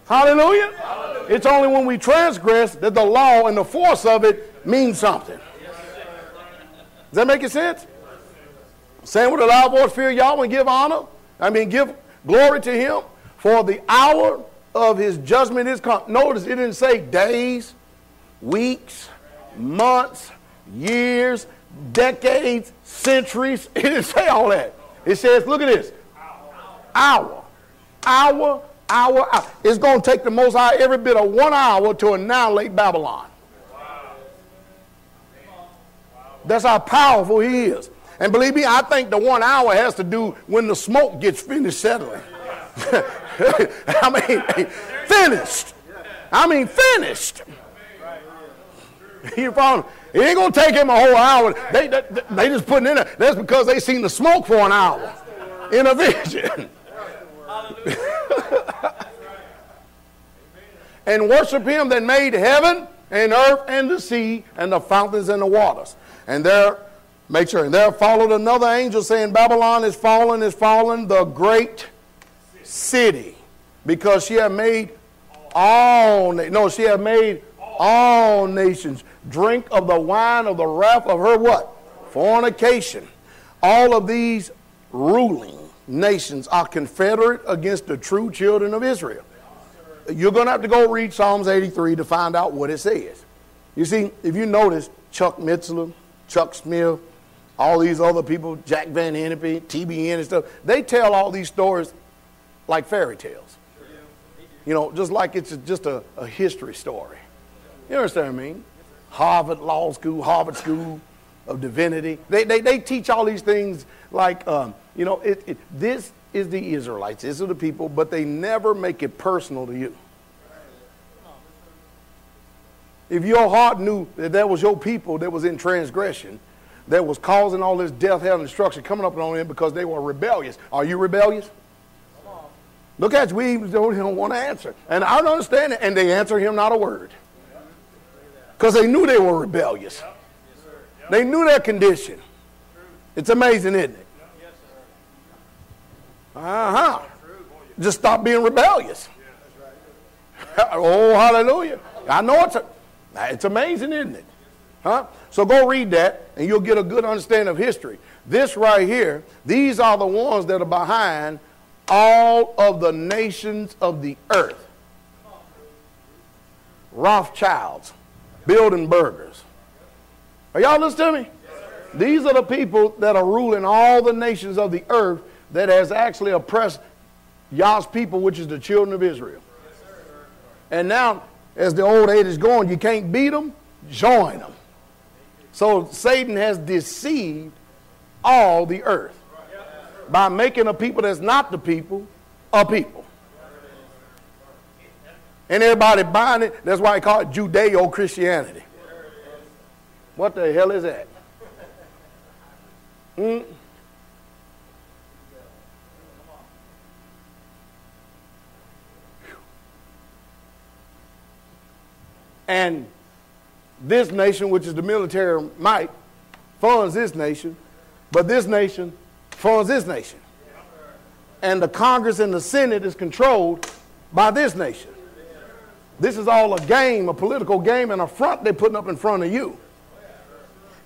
Hallelujah. It's only when we transgress that the law and the force of it means something. Does that make sense? Saying with a loud voice, fear Yahweh and give honor. I mean, give glory to him. For the hour of his judgment is come. Notice it didn't say days, weeks, months, years, decades, centuries. It didn't say all that. It says, look at this. Hour. Hour, hour, hour. It's going to take the Most High every bit of one hour to annihilate Babylon. That's how powerful he is. And believe me, I think the one hour has to do when the smoke gets finished settling. I mean, finished. I mean, finished. You follow? It ain't gonna take him a whole hour. They, they, they just putting in it. That's because they seen the smoke for an hour in a vision. and worship him that made heaven and earth and the sea and the fountains and the waters. And there, make sure, and there followed another angel saying, Babylon is fallen, is fallen, the great city, because she had made all, no, she had made all nations drink of the wine of the wrath of her what? Fornication. All of these ruling nations are confederate against the true children of Israel. You're going to have to go read Psalms 83 to find out what it says. You see, if you notice, Chuck Missler, Chuck Smith, all these other people, Jack Van Impe, TBN and stuff, they tell all these stories like fairy tales. You know, just like it's just a, a history story. You understand what I mean? Harvard Law School, Harvard School of Divinity. They, they, they teach all these things like, um, you know, it, it, this is the Israelites, these are the people, but they never make it personal to you. If your heart knew that that was your people that was in transgression, that was causing all this death, hell, and destruction coming up on them because they were rebellious, are you rebellious? Look at you. We don't, don't want to answer. And I don't understand it. And they answer him not a word. Because they knew they were rebellious. They knew their condition. It's amazing, isn't it? Uh huh. Just stop being rebellious. oh, hallelujah. I know it's, a, it's amazing, isn't it? Huh? So go read that and you'll get a good understanding of history. This right here, these are the ones that are behind all of the nations of the earth. Rothschilds, Bilderbergers. Are y'all listening to me? These are the people that are ruling all the nations of the earth that has actually oppressed Yah's people, which is the children of Israel. And now, as the old age is going, you can't beat them, join them. So Satan has deceived all the earth by making a people that's not the people a people. And everybody buying it. That's why I call it Judeo Christianity. What the hell is that? Hmm? And this nation, which is the military might, funds this nation, but this nation funds this nation. And the Congress and the Senate is controlled by this nation. This is all a game, a political game, and a front they're putting up in front of you.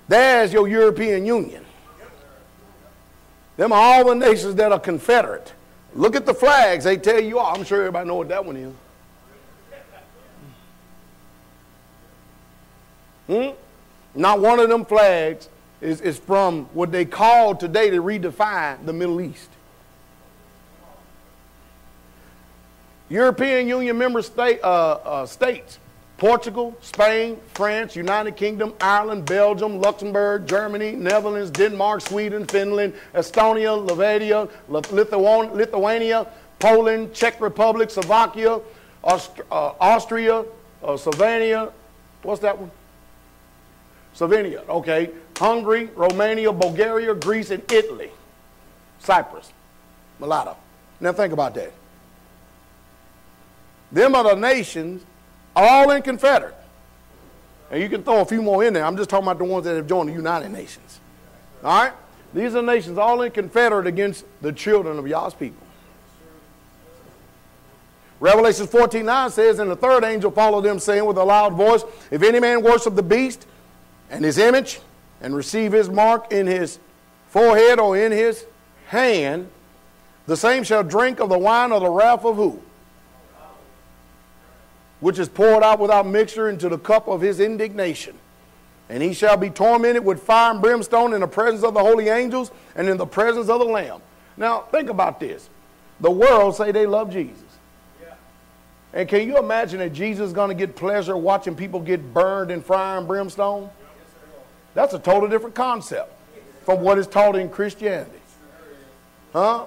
There's your European Union. Them are all the nations that are confederate. Look at the flags. They tell you all. I'm sure everybody know what that one is. Hmm? Not one of them flags is, is from what they call today to redefine the Middle East. European Union member state, uh, uh, states Portugal, Spain, France, United Kingdom, Ireland, Belgium, Luxembourg, Germany, Netherlands, Denmark, Sweden, Finland, Estonia, Latvia, Lithuania, Poland, Czech Republic, Slovakia, Aust- uh, Austria, uh, Slovenia, what's that one? Slovenia, okay. Hungary, Romania, Bulgaria, Greece, and Italy. Cyprus, Malta. Now think about that. Them are the nations, all in Confederate. And you can throw a few more in there. I'm just talking about the ones that have joined the United Nations. All right? These are nations all in Confederate against the children of Yah's people. Revelation 14 9 says, And the third angel followed them, saying with a loud voice, If any man worship the beast, and his image and receive his mark in his forehead or in his hand, the same shall drink of the wine of the wrath of who? Which is poured out without mixture into the cup of his indignation. And he shall be tormented with fire and brimstone in the presence of the holy angels and in the presence of the Lamb. Now, think about this. The world say they love Jesus. And can you imagine that Jesus is going to get pleasure watching people get burned in fire and brimstone? That's a totally different concept from what is taught in Christianity. Huh?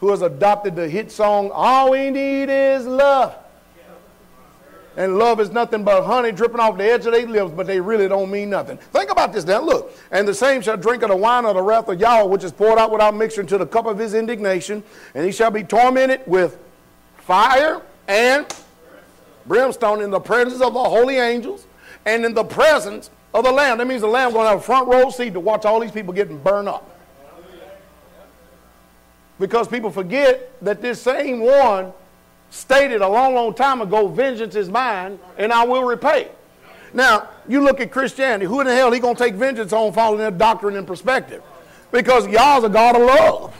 Who has adopted the hit song, All We Need Is Love. And love is nothing but honey dripping off the edge of their lips, but they really don't mean nothing. Think about this now. Look, and the same shall drink of the wine of the wrath of Yahweh, which is poured out without mixture into the cup of his indignation, and he shall be tormented with fire and brimstone in the presence of the holy angels and in the presence of the Lamb. That means the Lamb going to have a front row seat to watch all these people getting burned up. Because people forget that this same one stated a long, long time ago, vengeance is mine and I will repay. Now, you look at Christianity, who in the hell he going to take vengeance on following their doctrine and perspective? Because y'all's a God of love.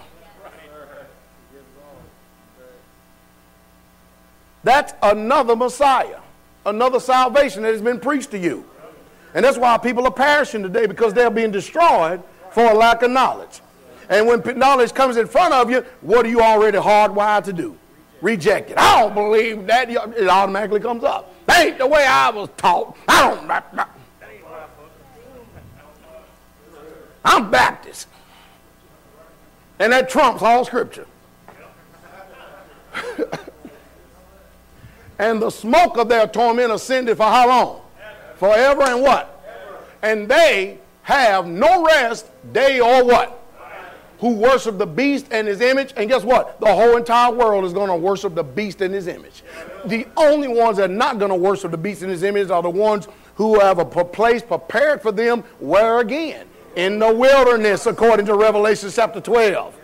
That's another Messiah, another salvation that has been preached to you. And that's why people are perishing today because they're being destroyed for a lack of knowledge. And when knowledge comes in front of you, what are you already hardwired to do? Reject it. I don't believe that. It automatically comes up. That ain't the way I was taught. I don't. I'm Baptist. And that trumps all scripture. and the smoke of their torment ascended for how long? Forever and what? And they have no rest, day or what? Who worship the beast and his image. And guess what? The whole entire world is going to worship the beast and his image. The only ones that are not going to worship the beast and his image are the ones who have a place prepared for them where again? In the wilderness, according to Revelation chapter 12.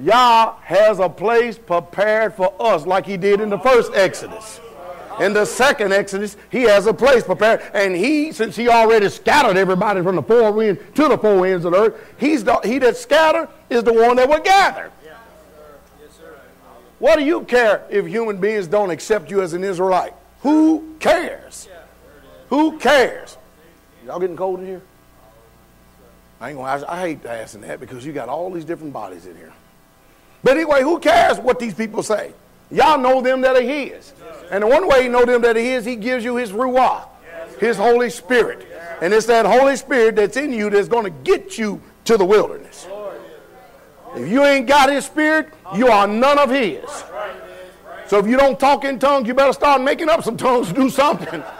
Yah has a place prepared for us like he did in the first Exodus. In the second Exodus, he has a place prepared. And he, since he already scattered everybody from the four winds to the four winds of the earth, he's the, he that scattered is the one that will gather. Yeah. Yes, sir. What do you care if human beings don't accept you as an Israelite? Who cares? Who cares? Y'all getting cold in here? I ain't gonna, I, I hate asking that because you got all these different bodies in here. But anyway, who cares what these people say? Y'all know them that are His. And the one way you know them that are His, He gives you His Ruah, His Holy Spirit. And it's that Holy Spirit that's in you that's going to get you to the wilderness. If you ain't got His Spirit, you are none of His. So if you don't talk in tongues, you better start making up some tongues to do something.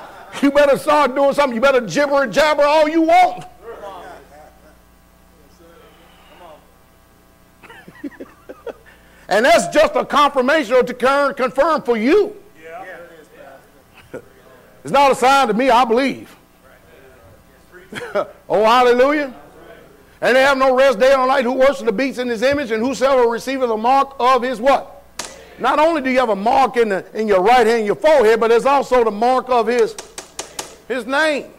You better start doing something. You better gibber and jabber all you want. And that's just a confirmation or to confirm for you. It's not a sign to me, I believe. oh, hallelujah. And they have no rest day or night who worship the beast in his image, and whosoever receiveth the mark of his what? Not only do you have a mark in, the, in your right hand, your forehead, but there's also the mark of his, his name.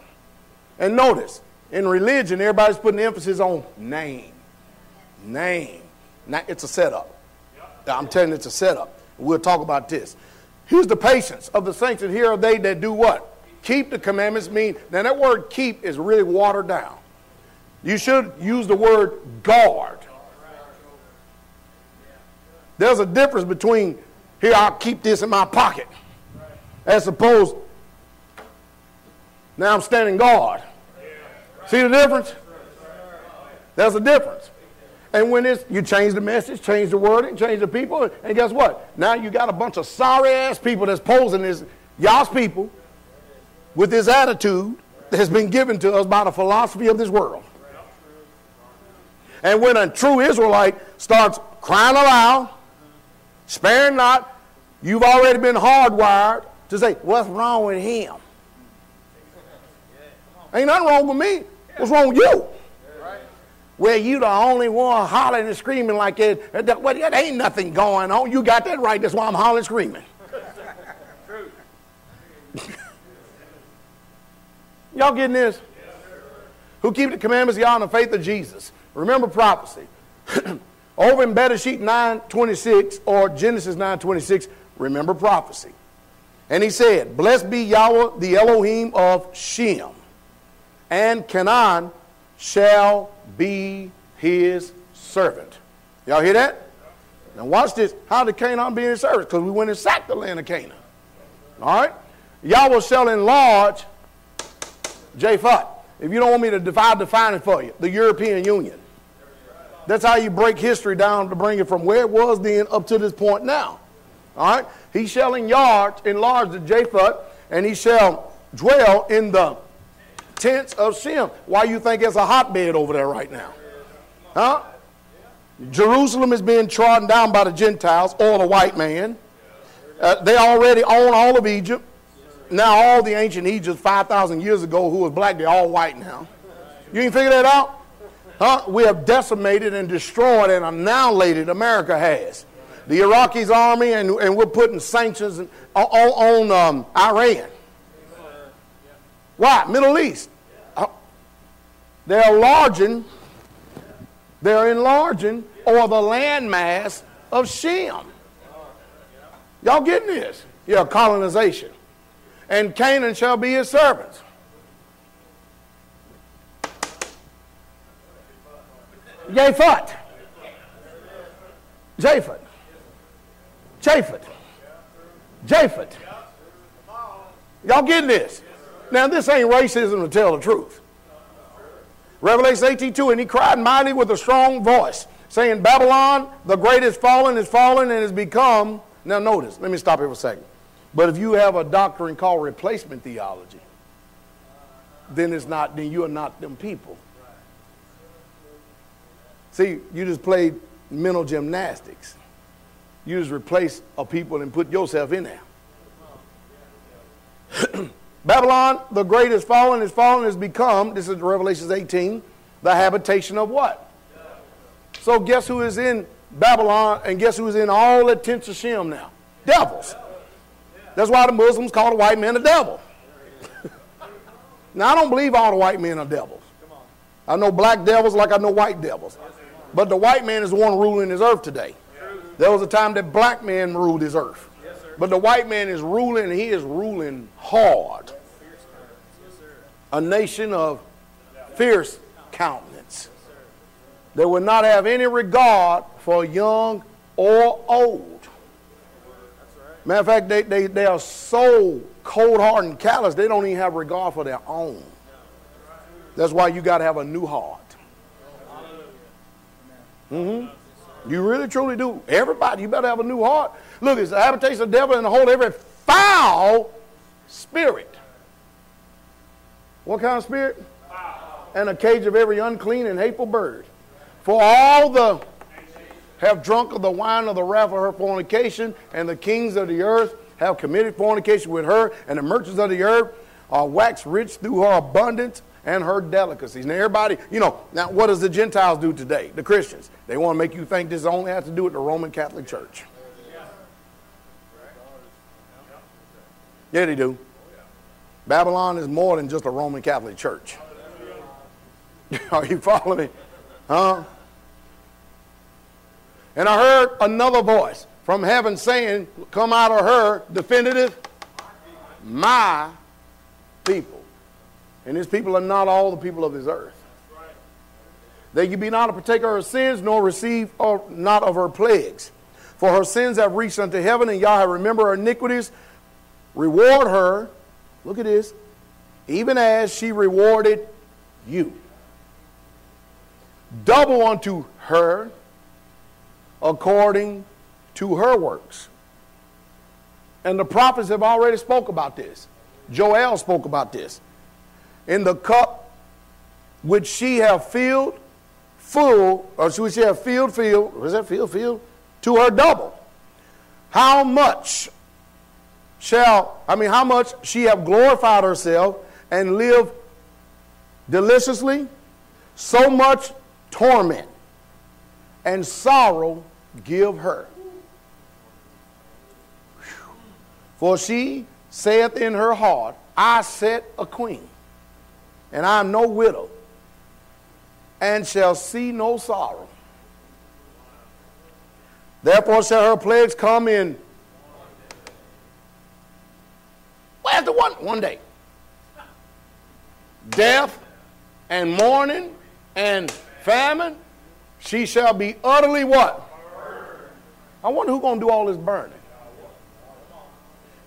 And notice, in religion, everybody's putting emphasis on name. Name. Now, it's a setup. I'm telling you, it's a setup. We'll talk about this. Here's the patience of the saints, and here are they that do what? Keep the commandments mean. Now, that word keep is really watered down. You should use the word guard. There's a difference between here, I'll keep this in my pocket, as opposed now I'm standing guard. See the difference? There's a difference. And when it's, you change the message, change the wording, change the people, and guess what? Now you got a bunch of sorry ass people that's posing as y'all's people with this attitude that has been given to us by the philosophy of this world. And when a true Israelite starts crying aloud, sparing not, you've already been hardwired to say, What's wrong with him? Ain't nothing wrong with me. What's wrong with you? Well, you the only one hollering and screaming like that. Well, there ain't nothing going on. You got that right. That's why I'm hollering screaming. Y'all getting this? Who keep the commandments of God and the faith of Jesus. Remember prophecy. Over in Bereshit 9.26 or Genesis 9.26, remember prophecy. And he said, Blessed be Yahweh, the Elohim of Shem, and Canaan shall be his servant. Y'all hear that? Now watch this. How did Canaan be his servant? Because we went and sacked the land of Canaan. All right? Y'all Yahweh shall enlarge Japheth. If you don't want me to divide, define it for you. The European Union. That's how you break history down to bring it from where it was then up to this point now. All right? He shall enlarge, enlarge the Japheth, and he shall dwell in the tents of Shem. Why you think it's a hotbed over there right now? Huh? Jerusalem is being trodden down by the Gentiles or the white man. Uh, they already own all of Egypt. Now all the ancient Egypt 5,000 years ago who was black, they're all white now. You can figure that out? Huh? We have decimated and destroyed and annihilated, America has. The Iraqis army, and, and we're putting sanctions on, on um, Iran. Why? Middle East. Uh, they're enlarging, they're enlarging, or the landmass of Shem. Y'all getting this? Yeah, colonization. And Canaan shall be his servants. Japheth. Japheth. Japheth. Japheth. Y'all getting this? Now, this ain't racism to tell the truth. Revelation 18 2, and he cried mighty with a strong voice, saying, Babylon, the great is fallen, is fallen, and has become. Now, notice, let me stop here for a second. But if you have a doctrine called replacement theology, then it's not, then you are not them people. See, you just played mental gymnastics. You just replace a people and put yourself in there. Babylon, the great is fallen, is fallen, has become, this is Revelations 18, the habitation of what? So guess who is in Babylon and guess who is in all the of Shem now? Devils. That's why the Muslims call the white man a devil. now, I don't believe all the white men are devils. I know black devils like I know white devils. But the white man is the one ruling this earth today. There was a time that black men ruled this earth. But the white man is ruling, he is ruling hard. A nation of fierce countenance. They will not have any regard for young or old. Matter of fact, they, they, they are so cold hearted and callous, they don't even have regard for their own. That's why you got to have a new heart. Mm-hmm. You really truly do. Everybody, you better have a new heart. Look, it's the habitation of the devil and the whole every foul spirit. What kind of spirit? And a cage of every unclean and hateful bird. For all the have drunk of the wine of the wrath of her fornication, and the kings of the earth have committed fornication with her, and the merchants of the earth are waxed rich through her abundance and her delicacies. Now, everybody, you know, now what does the Gentiles do today? The Christians. They want to make you think this only has to do with the Roman Catholic Church. Yeah, they do. Babylon is more than just a Roman Catholic Church. Are you following me? Huh? And I heard another voice from heaven saying, Come out of her, definitive, my people. And his people are not all the people of this earth. That you be not a partaker of her sins, nor receive or not of her plagues. For her sins have reached unto heaven, and Yah have remembered her iniquities. Reward her, look at this, even as she rewarded you. Double unto her according to her works. And the prophets have already spoke about this. Joel spoke about this. In the cup which she have filled full, or which she have filled, filled, was that filled, filled? To her double. How much shall, I mean, how much she have glorified herself and lived deliciously? So much torment and sorrow give her. For she saith in her heart, I set a queen, and I am no widow, and shall see no sorrow. Therefore shall her plagues come in. The one? One day. Death and mourning and famine she shall be utterly what? I wonder who's going to do all this burning.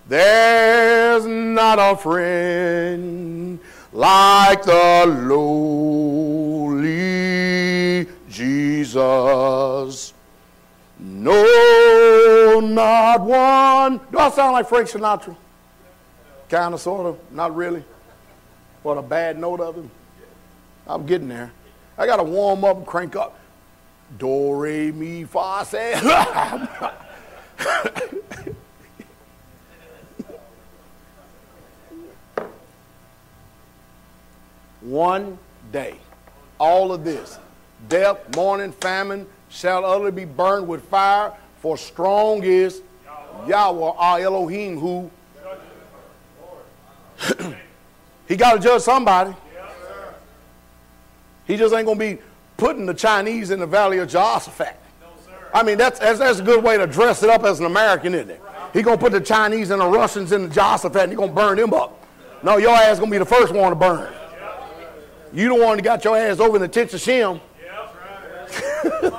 There's not a friend like the lowly Jesus. No, not one. Do I sound like Frank Sinatra? Kind of, sort of, not really. What a bad note of him. I'm getting there. I got to warm up and crank up. Do, mi, fa, say. One day, all of this death, mourning, famine shall utterly be burned with fire, for strong is Yahweh our Elohim who he got to judge somebody. He just ain't going to be putting the Chinese in the valley of Jehoshaphat. I mean, that's, that's, that's, a good way to dress it up as an American, isn't it? He's going to put the Chinese and the Russians in the Jehoshaphat and he's going to burn them up. No, your ass going to be the first one to burn. You the one that got your ass over in the tents of Shem.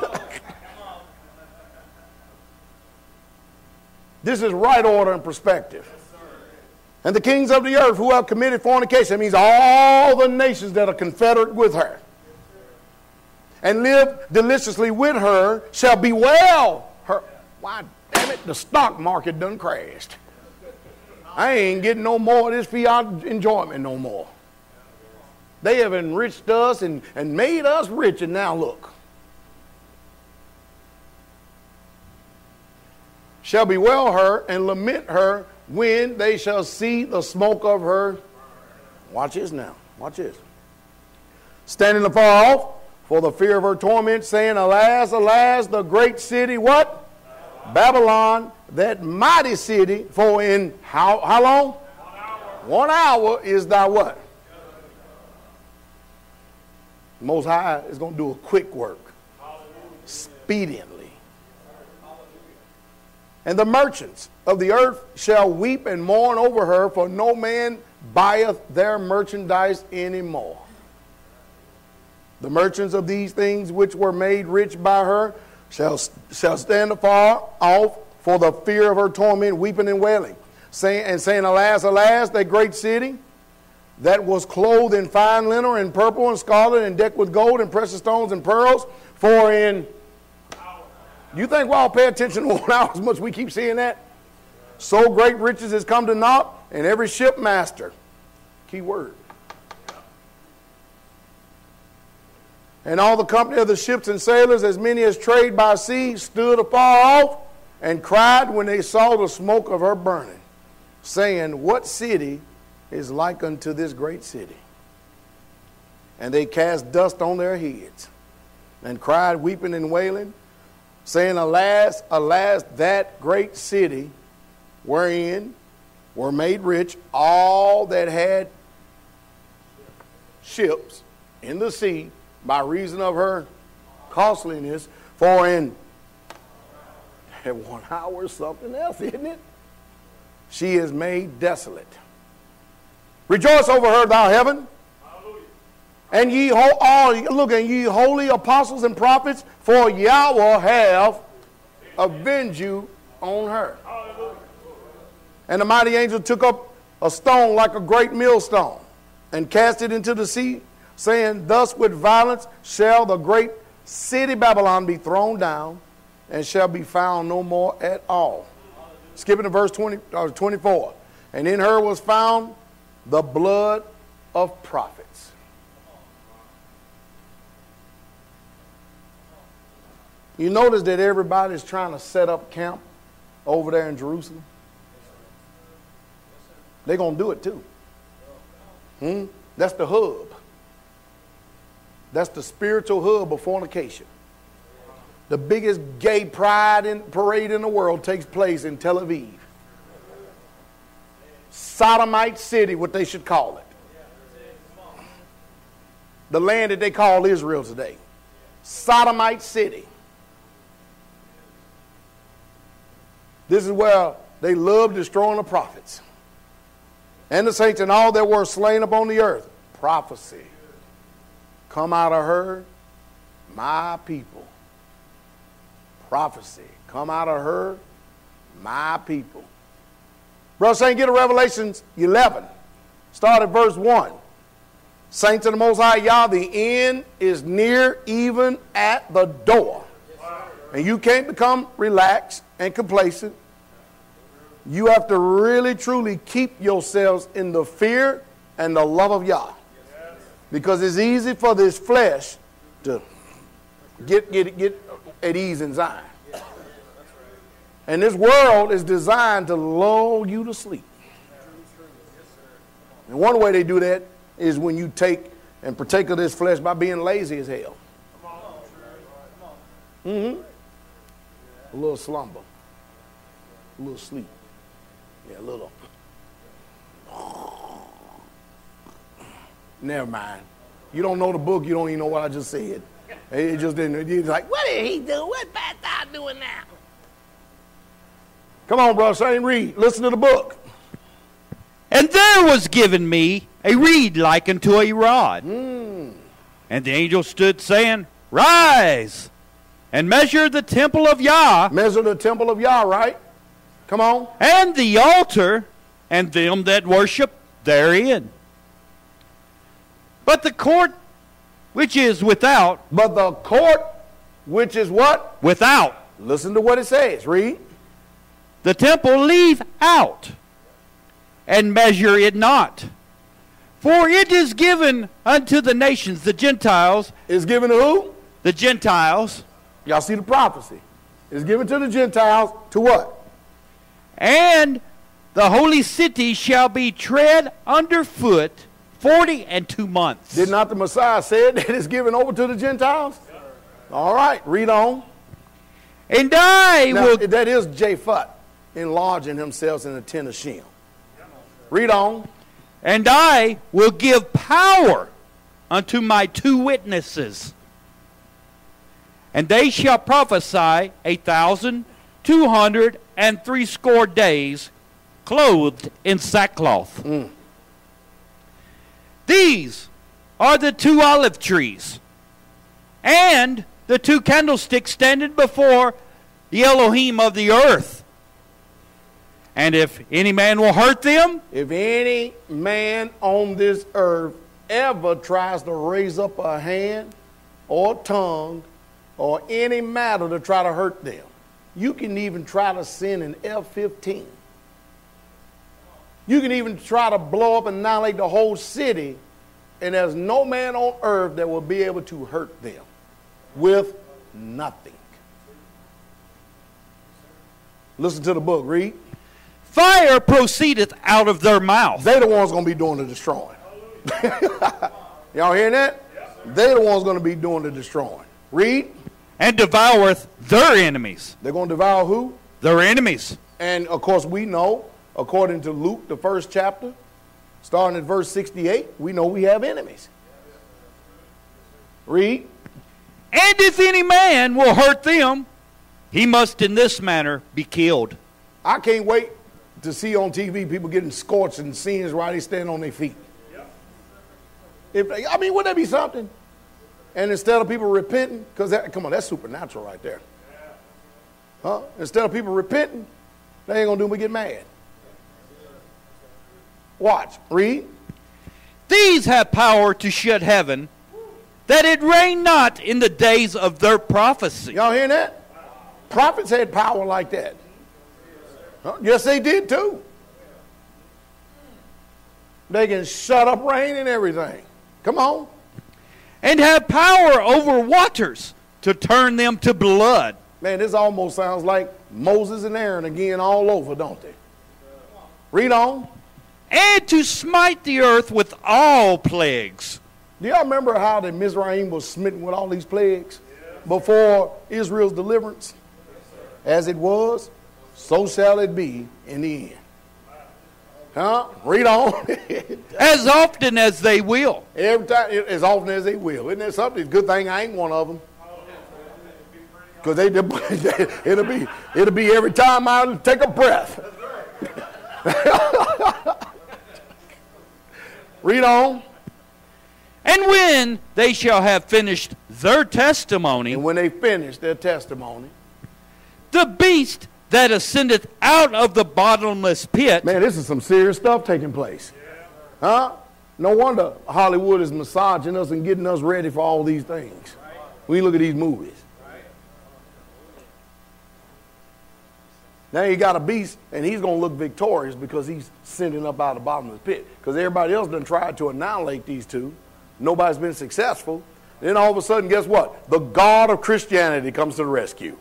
this is right order and perspective and the kings of the earth who have committed fornication. That means all the nations that are confederate with her and live deliciously with her shall bewail her. Why, damn it, the stock market done crashed. I ain't getting no more of this fiat enjoyment no more. They have enriched us and, and made us rich, and now look. Shall bewail her and lament her when they shall see the smoke of her. Watch this now. Watch this. Standing afar off for the fear of her torment, saying, Alas, alas, the great city, what? Babylon, that mighty city, for in how, how long? One hour. One hour is thy what? Most High is going to do a quick work, expediently. And the merchants of the earth shall weep and mourn over her, for no man buyeth their merchandise anymore. The merchants of these things which were made rich by her shall, shall stand afar off for the fear of her torment, weeping and wailing, saying, and saying, Alas, alas, that great city that was clothed in fine linen and purple and scarlet and decked with gold and precious stones and pearls, for in you think we all pay attention to one hour as much we keep seeing that? So great riches has come to naught, and every shipmaster, key word, and all the company of the ships and sailors, as many as trade by sea, stood afar off and cried when they saw the smoke of her burning, saying, What city is like unto this great city? And they cast dust on their heads and cried, weeping and wailing, saying, Alas, alas, that great city wherein were made rich all that had ships in the sea by reason of her costliness, for in one hour something else, isn't it? She is made desolate. Rejoice over her, thou heaven. And ye ho- all look and ye holy apostles and prophets, for Yahweh have avenged you on her. And the mighty angel took up a stone like a great millstone and cast it into the sea, saying, Thus with violence shall the great city Babylon be thrown down and shall be found no more at all. Skipping to verse 20, uh, 24. And in her was found the blood of prophets. You notice that everybody's trying to set up camp over there in Jerusalem? They're going to do it too. Hmm? That's the hub. That's the spiritual hub of fornication. The biggest gay pride in, parade in the world takes place in Tel Aviv. Sodomite City, what they should call it. The land that they call Israel today. Sodomite City. This is where they love destroying the prophets and the saints and all that were slain upon the earth. Prophecy. Come out of her, my people. Prophecy. Come out of her, my people. Brother Saint, get a Revelations 11. Start at verse 1. Saints of the Most High Yah, the end is near even at the door. And you can't become relaxed and complacent. You have to really, truly keep yourselves in the fear and the love of Yah. Because it's easy for this flesh to get, get, get at ease in Zion. And this world is designed to lull you to sleep. And one way they do that is when you take and partake of this flesh by being lazy as hell. Mm-hmm. A little slumber. A little sleep. Yeah, a little. Never mind. You don't know the book, you don't even know what I just said. It just didn't. He's like, what did he do? What bad thou doing now? Come on, brother Saint, read. Listen to the book. And there was given me a reed like unto a rod. Mm. And the angel stood saying, Rise and measure the temple of Yah Measure the temple of Yah, right? Come on. and the altar and them that worship therein. But the court which is without, But the court, which is what? without Listen to what it says. Read. the temple leave out and measure it not. For it is given unto the nations, the Gentiles, Is given to who? the Gentiles, Y'all see the prophecy. Is given to the Gentiles to what? And the holy city shall be tread underfoot forty and two months. Did not the Messiah say it is given over to the Gentiles? All right, read on. And I Now, will that is Japheth enlarging himself in the tent of Shem. Read on. and I will give power unto my two witnesses. And they shall prophesy a thousand two hundred and threescore days, clothed in sackcloth. Mm. These are the two olive trees, and the two candlesticks standing before the Elohim of the earth. And if any man will hurt them, If any man on this earth ever tries to raise up a hand or tongue or any matter to try to hurt them, you can even try to send an F 15. You can even try to blow up and annihilate the whole city, and there's no man on earth that will be able to hurt them with nothing. Listen to the book, read. fire proceedeth out of their mouth. They the ones going to be doing the destroying. Y'all hearing that? They the ones going to be doing the destroying. Read. And devoureth their enemies. They're going to devour who? Their enemies. And of course, we know, according to Luke, the first chapter, starting at verse 68, we know we have enemies. Read. And if any man will hurt them, he must in this manner be killed. I can't wait to see on TV people getting scorched and scenes while they stand on their feet. If they, I mean, wouldn't that be something? And instead of people repenting, because that come on, that's supernatural right there. Huh? Instead of people repenting, they ain't gonna do but get mad. Watch, read. These have power to shut heaven, that it rain not in the days of their prophecy. Y'all hearing that? Prophets had power like that. Huh? Yes, they did too. They can shut up rain and everything. Come on. And have power over waters to turn them to blood. Man, this almost sounds like Moses and Aaron again all over, don't they? Read on. And to smite the earth with all plagues. Do y'all remember how the Mizraim was smitten with all these plagues before Israel's deliverance? As it was, so shall it be in the end. Huh? Read on. as often as they will. Every time, as often as they will. Isn't that something? Good thing I ain't one of them. Because they, it'll be it'll be every time I take a breath. Read on. And when they shall have finished their testimony, And when they finish their testimony, the beast that ascendeth out of the bottomless pit man, this is some serious stuff taking place. Huh? No wonder Hollywood is massaging us and getting us ready for all these things. We look at these movies. Now you got a beast, and he's going to look victorious because he's sending up out of the bottom of the pit. Because everybody else done tried to annihilate these two. Nobody's been successful. Then all of a sudden, guess what? The God of Christianity comes to the rescue.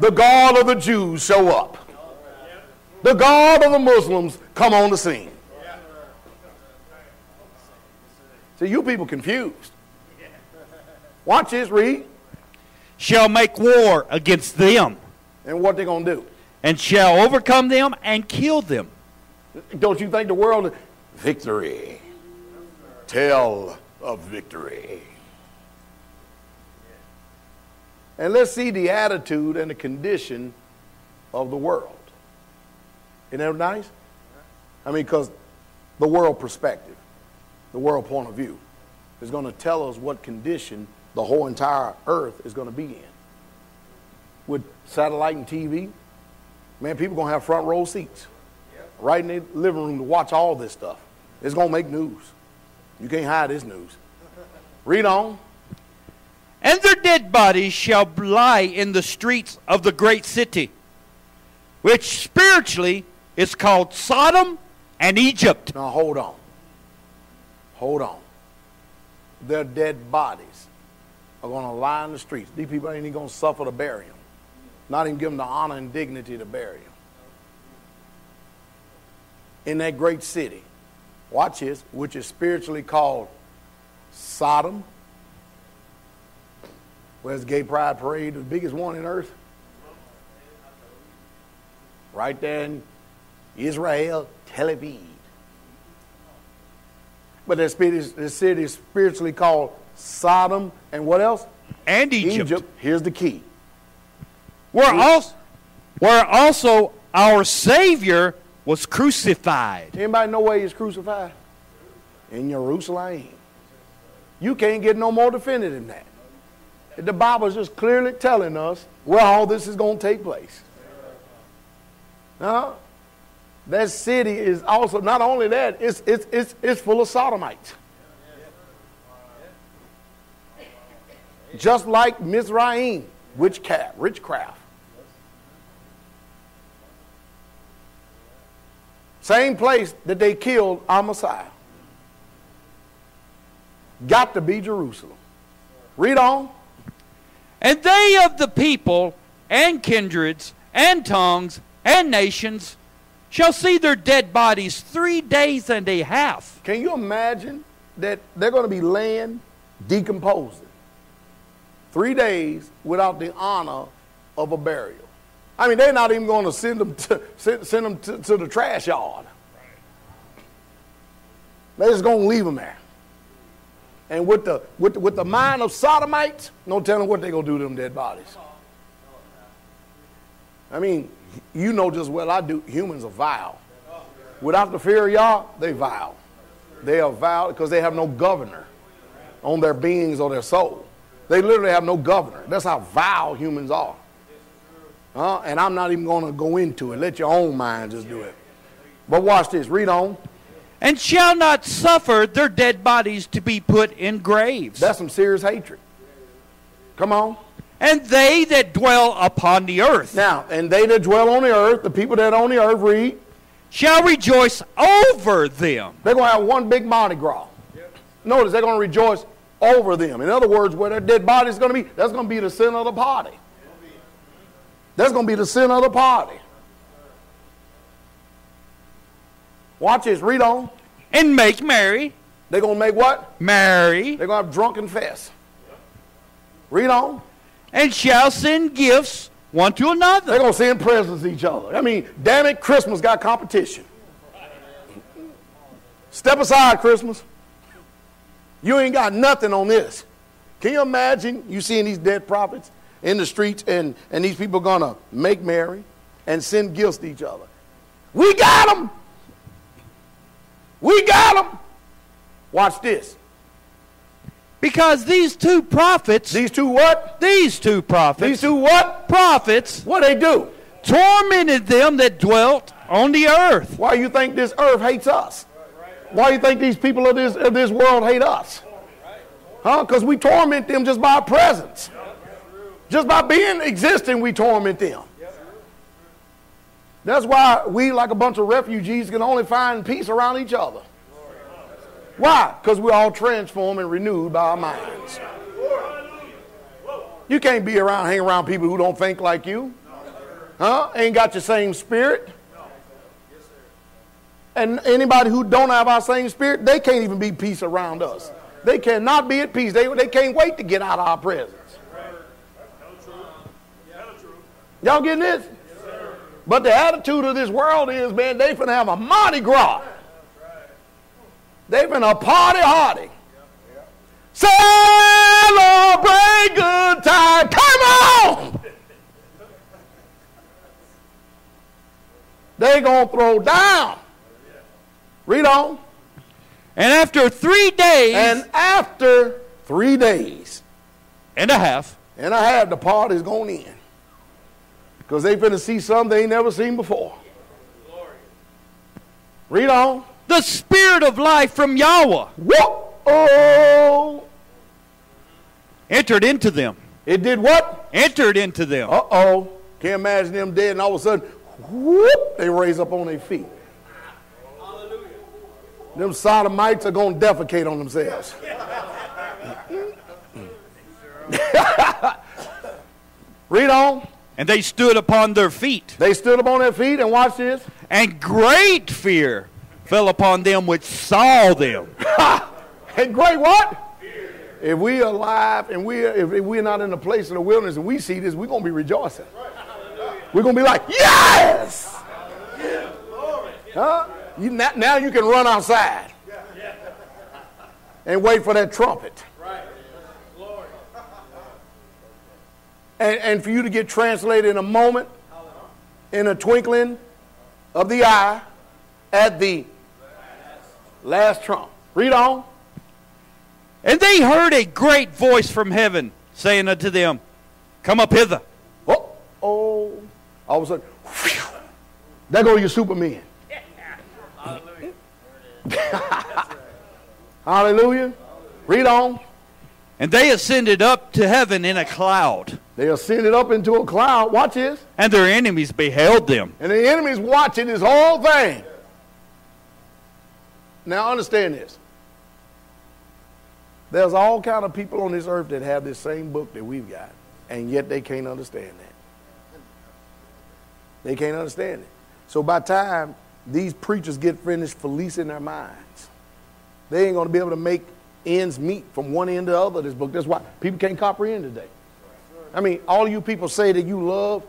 The God of the Jews show up. The God of the Muslims come on the scene. See, you people confused. Watch this, read. shall make war against them, And what they going to do? and shall overcome them and kill them. Don't you think the world victory? Tell of victory. And let's see the attitude and the condition of the world. Isn't that nice? I mean, because the world perspective, the world point of view, is going to tell us what condition the whole entire earth is going to be in. With satellite and TV, man, people going to have front row seats right in the living room to watch all this stuff. It's going to make news. You can't hide this news. Read on. And their dead bodies shall lie in the streets of the great city, which spiritually is called Sodom and Egypt. Now hold on. Hold on. Their dead bodies are going to lie in the streets. These people ain't even going to suffer to bury them. Not even give them the honor and dignity to bury them. in that great city. Watch this, which is spiritually called Sodom. Where's the Gay Pride Parade, the biggest one in earth? Right there in Israel, Tel Aviv. But this city, is spiritually called Sodom and what else? And Egypt. Here's the key. Where also, where also our Savior was crucified. Anybody know where he was crucified? In Jerusalem. You can't get no more definitive than that. The Bible is just clearly telling us where all this is going to take place. Huh? That city is also, not only that, it's, it's, it's, it's full of sodomites. Just like Mizraim, witchcraft, witchcraft. Same place that they killed our Messiah. Got to be Jerusalem. Read on. And they of the people and kindreds and tongues and nations shall see their dead bodies three days and a half. Can you imagine that they're going to be laying, decomposing, three days without the honor of a burial? I mean, they're not even going to send them to, send, send them to, to the trash yard. They're just going to leave them there. And with the, with the, with the mind of sodomites, no telling what they're going to do to them dead bodies. I mean, you know just well I do. Humans are vile. Without the fear of y'all, they vile. They are vile because they have no governor on their beings or their soul. They literally have no governor. That's how vile humans are. Uh, and I'm not even going to go into it. Let your own mind just do it. But watch this. Read on. And shall not suffer their dead bodies to be put in graves. That's some serious hatred. Come on. And they that dwell upon the earth. Now, and they that dwell on the earth, the people that on the earth, read. Shall rejoice over them. They're going to have one big Mardi Gras. Notice they're going to rejoice over them. In other words, where their dead body is going to be, that's going to be the sin of the party. That's going to be the sin of the party. Watch this. Read on. And make merry. They're going to make what? Merry. They're going to have drunken fest. Read on. And shall send gifts one to another. They're going to send presents to each other. I mean, damn it, Christmas got competition. Step aside, Christmas. You ain't got nothing on this. Can you imagine you seeing these dead prophets in the streets and, and these people going to make merry and send gifts to each other? We got them. We got them. Watch this. Because these two prophets, These two what? these two prophets, These two what? prophets What they do? tormented them that dwelt on the earth. Why you think this earth hates us? Why you think these people of this, of this world hate us? Huh? Because we torment them just by our presence. Just by being existing, we torment them. That's why we, like a bunch of refugees, can only find peace around each other. Why? Because we're all transformed and renewed by our minds. You can't be around, hang around people who don't think like you. Huh? Ain't got your same spirit. And anybody who don't have our same spirit, they can't even be peace around us. They cannot be at peace. They, they can't wait to get out of our presence. Y'all getting this? But the attitude of this world is, man, they finna have a Mardi Gras. They finna party hardy. Celebrate good time. Come on! They gonna throw down. Read on. And after three days And after three days And a half. and a half, And a half, And a half, and a half, the party's going in. Because they finna see something they ain't never seen before. Read on. the spirit of life from Yahweh Whoop! Oh! entered into them. It did what? Entered into them. Uh oh. Can't imagine them dead, and all of a sudden, whoop! They raise up on their feet. Hallelujah. Them sodomites are going to defecate on themselves. Read on. And they stood upon their feet. They stood upon their feet and watch this. And great fear fell upon them which saw them. and great what? If we are alive and we are, if we're not in a place in the wilderness and we see this, we're going to be rejoicing. We're going to be like, yes! Huh? You, now you can run outside and wait for that trumpet. And, and for you to get translated in a moment, in a twinkling of the eye, at the last trump. Read on. And they heard a great voice from heaven saying unto them, Come up hither. Oh, oh. All of a sudden, whew, there go your supermen. Hallelujah. Hallelujah. Read on. And they ascended up to heaven in a cloud. They ascended up into a cloud. Watch this. And their enemies beheld them. And the enemies watching this whole thing. Now understand this. There's all kind of people on this earth that have this same book that we've got, and yet they can't understand that. They can't understand it. So by the time these preachers get finished policing their minds, they ain't going to be able to make ends meet from one end to the other of this book. That's why people can't comprehend today. I mean, all you people say that you love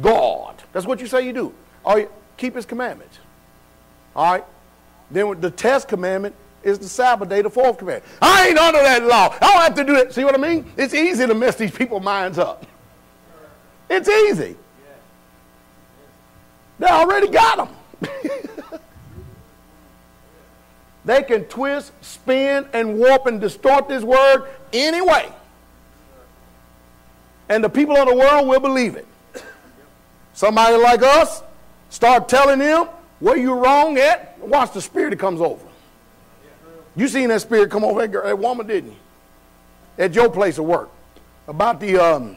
God. That's what you say you do. All you, keep his commandments. All right? Then the test commandment is the Sabbath day, the fourth commandment. I ain't under that law. I don't have to do it. See what I mean? It's easy to mess these people's minds up. It's easy. They already got them. they can twist, spin, and warp and distort this word anyway. And the people of the world will believe it. Somebody like us start telling them where you wrong at, watch the spirit that comes over. You seen that spirit come over that, girl, that woman, didn't you? At your place of work. About the, um,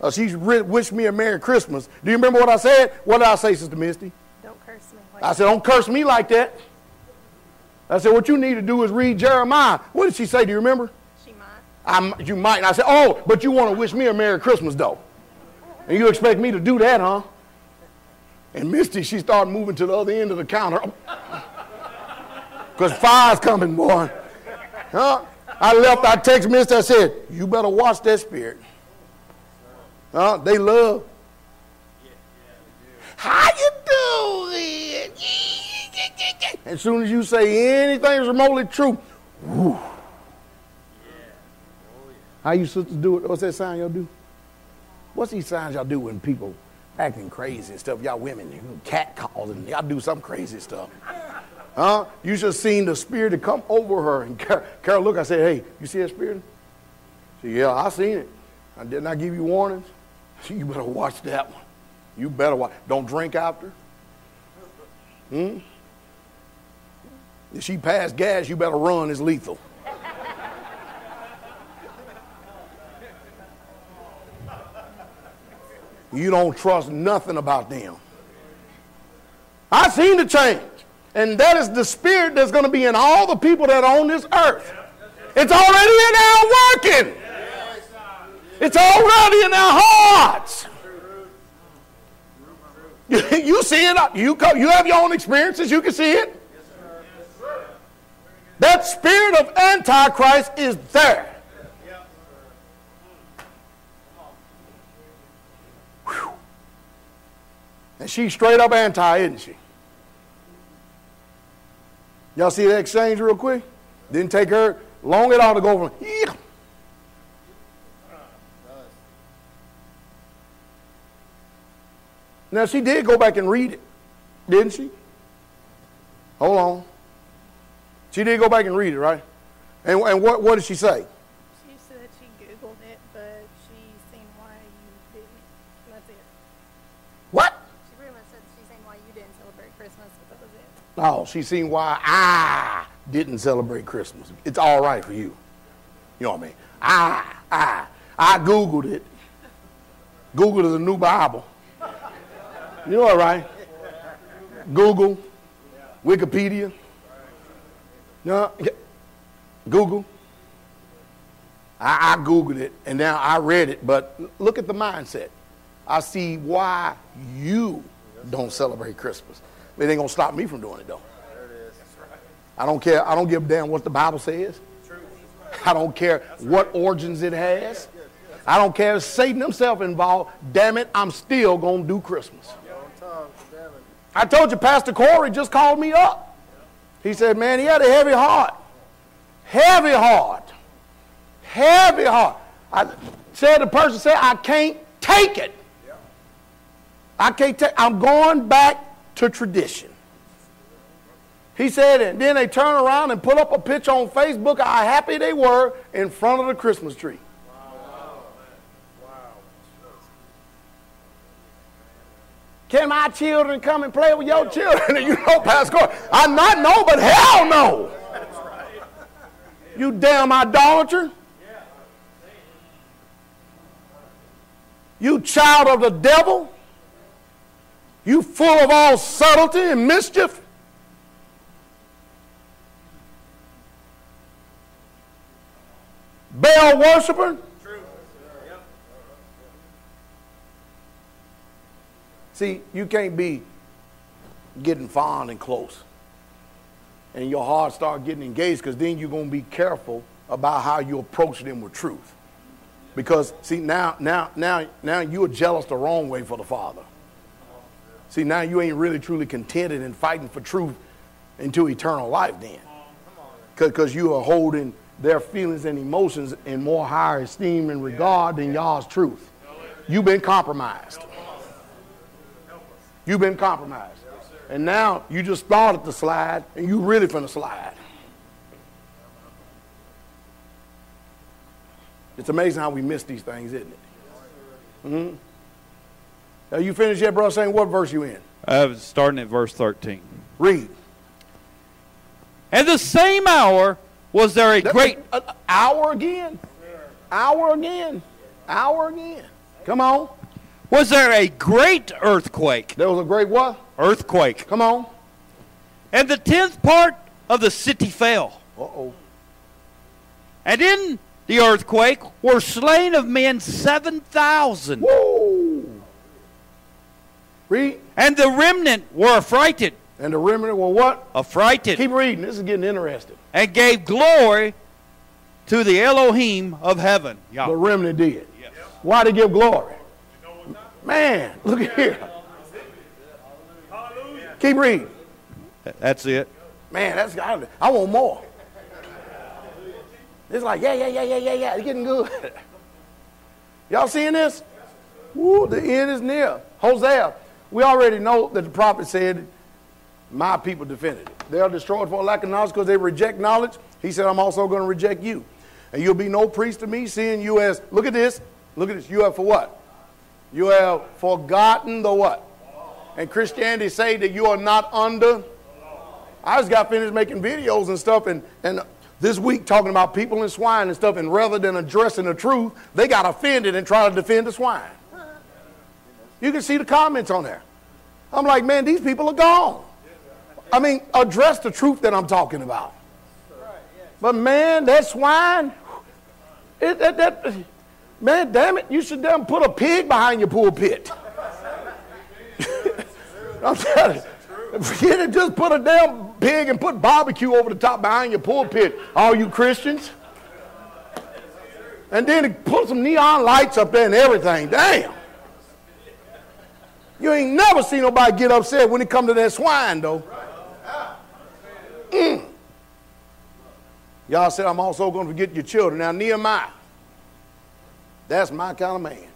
uh, she wished me a Merry Christmas. Do you remember what I said? What did I say, Sister Misty? Don't curse me. Like I said, don't curse me like that. I said, what you need to do is read Jeremiah. What did she say? Do you remember? I'm, you might. I said, oh, but you want to wish me a Merry Christmas, though. And you expect me to do that, huh? And Misty, she started moving to the other end of the counter. Because fire's coming, boy. Huh? I left, I text Misty, I said, you better watch that spirit. Huh? They love. How you doing? As soon as you say anything remotely true. How you sisters do it? What's that sign y'all do? What's these signs y'all do when people acting crazy and stuff. Y'all women, cat calls and y'all do some crazy stuff. Huh? You should have seen the spirit to come over her. And Carol, look, I said, hey, you see that spirit? She said, yeah, I seen it. I did not I give you warnings. She, you better watch that one. You better watch. Don't drink after. Hmm? If she passed gas, you better run. It's lethal. You don't trust nothing about them. I've seen the change. And that is the spirit that's going to be in all the people that are on this earth. It's already in our working. It's already in our hearts. You see it. You, come, you have your own experiences. You can see it. That spirit of Antichrist is there. And she's straight up anti, isn't she? Y'all see that exchange real quick? Didn't take her long at all to go from, yeah. Now, she did go back and read it, didn't she? Hold on. She did go back and read it, right? And, and what, what did she say? Oh, she's seen why I didn't celebrate Christmas. It's all right for you. You know what I mean? I, I, I Googled it. Google is a new Bible. You know all right? Google, Wikipedia. No, Google. I, I Googled it and now I read it, but look at the mindset. I see why you don't celebrate Christmas. It ain't gonna stop me from doing it though. I don't care. I don't give a damn what the Bible says. I don't care what origins it has. I don't care if Satan himself involved. Damn it, I'm still going to do Christmas. I told you, Pastor Corey just called me up. He said, man, he had a heavy heart. Heavy heart. Heavy heart. I said the person said, I can't take it. I can't take I'm going back to tradition. He said, and then they turn around and put up a picture on Facebook how happy they were in front of the Christmas tree. Can my children come and play with your children? you know, Pastor, I not know, but hell no. You damn idolater. You child of the devil. You full of all subtlety and mischief. Baal worshiper. See, you can't be getting fond and close. And your heart start getting engaged because then you're going to be careful about how you approach them with truth. Because see now now now now you're jealous the wrong way for the Father. See now you ain't really truly contented and fighting for truth into eternal life then. Because you are holding their feelings and emotions in more higher esteem and regard than y'all's truth. You've been compromised. You've been compromised. And now you just started to slide and you really finna slide. It's amazing how we miss these things, isn't it? Mm-hmm. Are you finished yet, bro? Saying what verse you in? Uh, starting at verse 13. Read. At the same hour was there a great uh, hour again? Hour again? Hour again? Come on. Was there a great earthquake? There was a great what? Earthquake. Come on. And the tenth part of the city fell. Uh oh. And in the earthquake were slain of men 7,000. Whoa. Read. And the remnant were affrighted. And the remnant were what? Affrighted. Keep reading. This is getting interesting. And gave glory to the Elohim of heaven. The remnant did. Yes. Why did they give glory? Man, look at here. Hallelujah. Keep reading. That's it. Man, that's I, I want more. It's like, yeah, yeah, yeah, yeah, yeah, yeah. It's getting good. Y'all seeing this? Woo, the end is near. Hosea, we already know that the prophet said, My people defended it. They are destroyed for lack of knowledge because they reject knowledge. He said, I'm also going to reject you. And you'll be no priest to me, seeing you as, look at this, look at this, you have for what? You have forgotten the what? And Christianity say that you are not under. I just got finished making videos and stuff, and, and this week talking about people and swine and stuff, and rather than addressing the truth, they got offended and try to defend the swine. You can see the comments on there. I'm like, man, these people are gone. I mean, address the truth that I'm talking about. But man, that swine, it, that, that, man, damn it, you should damn put a pig behind your pulpit. I'm telling you. Forget just put a damn pig and put barbecue over the top behind your pulpit, all you Christians. And then put some neon lights up there and everything. Damn. You ain't never seen nobody get upset when it come to that swine, though. Mm. Y'all said I'm also going to forget your children. Now, Nehemiah, that's my kind of man.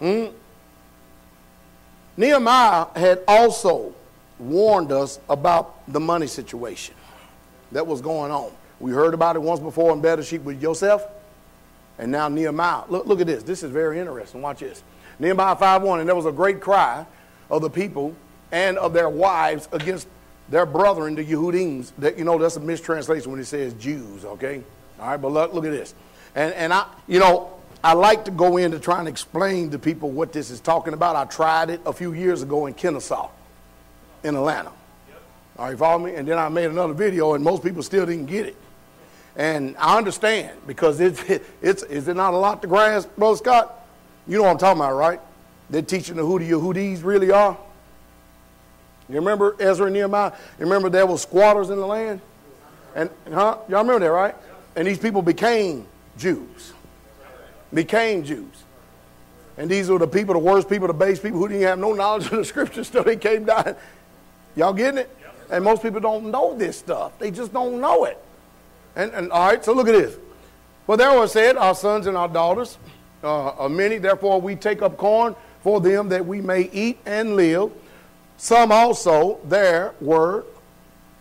Mm. Nehemiah had also warned us about the money situation that was going on. We heard about it once before in Bereshit with Joseph, and now Nehemiah. Look, look at this. This is very interesting. Watch this. Nehemiah 5.1, and there was a great cry of the people and of their wives against their brethren, the Yehudims. That, you know, that's a mistranslation when it says Jews, okay? All right, but look, look at this. And, and I, you know, I like to go in to try and explain to people what this is talking about. I tried it a few years ago in Kennesaw in Atlanta. Yep. All right, follow me? And then I made another video, and most people still didn't get it. And I understand because it's, it's is it not a lot to grasp, Brother Scott? You know what I'm talking about, right? They're teaching the who the Yehudis really are. You remember Ezra and Nehemiah? You remember there were squatters in the land? And huh? Y'all remember that, right? And these people became Jews. Became Jews. And these were the people, the worst people, the base people who didn't have no knowledge of the scriptures till they came down. Y'all getting it? And most people don't know this stuff. They just don't know it. And, and all right, so look at this. Well, there was said, our sons and our daughters, uh, many, therefore we take up corn for them that we may eat and live. Some also there were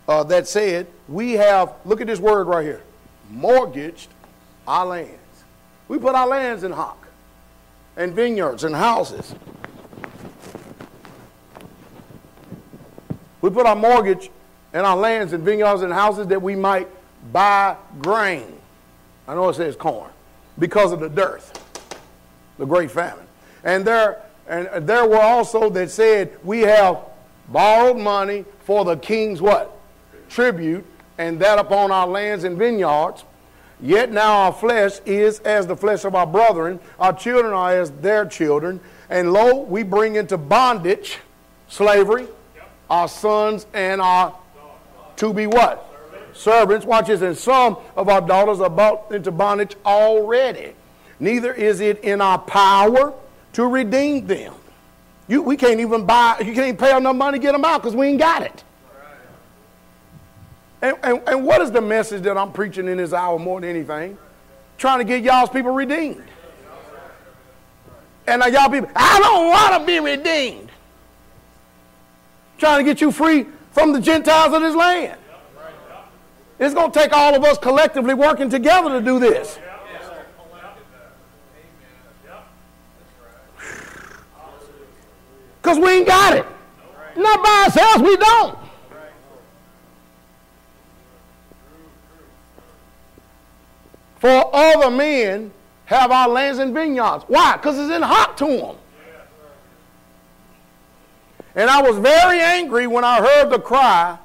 uh, that said, we have, look at this word right here, mortgaged our lands. We put our lands in hock and vineyards and houses. We put our mortgage and our lands and vineyards and houses that we might buy grain. I know it says corn because of the dearth, the great famine. And there, and there were also that said, we have borrowed money for the king's what? Tribute, and that upon our lands and vineyards. Yet now our flesh is as the flesh of our brethren, our children are as their children. And lo, we bring into bondage, slavery, our sons and our to be what? Servants. Watch this. And some of our daughters are brought into bondage already. Neither is it in our power to redeem them. You, we can't even buy, you can't pay enough money to get them out because we ain't got it. And, and, and what is the message that I'm preaching in this hour more than anything? Trying to get y'all's people redeemed. And y'all people, I don't want to be redeemed. Trying to get you free from the Gentiles of this land. It's going to take all of us collectively working together to do this. Because we ain't got it. Not by ourselves, we don't. For other men have our lands and vineyards. Why? Because it's in hot to them. And I was very angry when I heard the cry,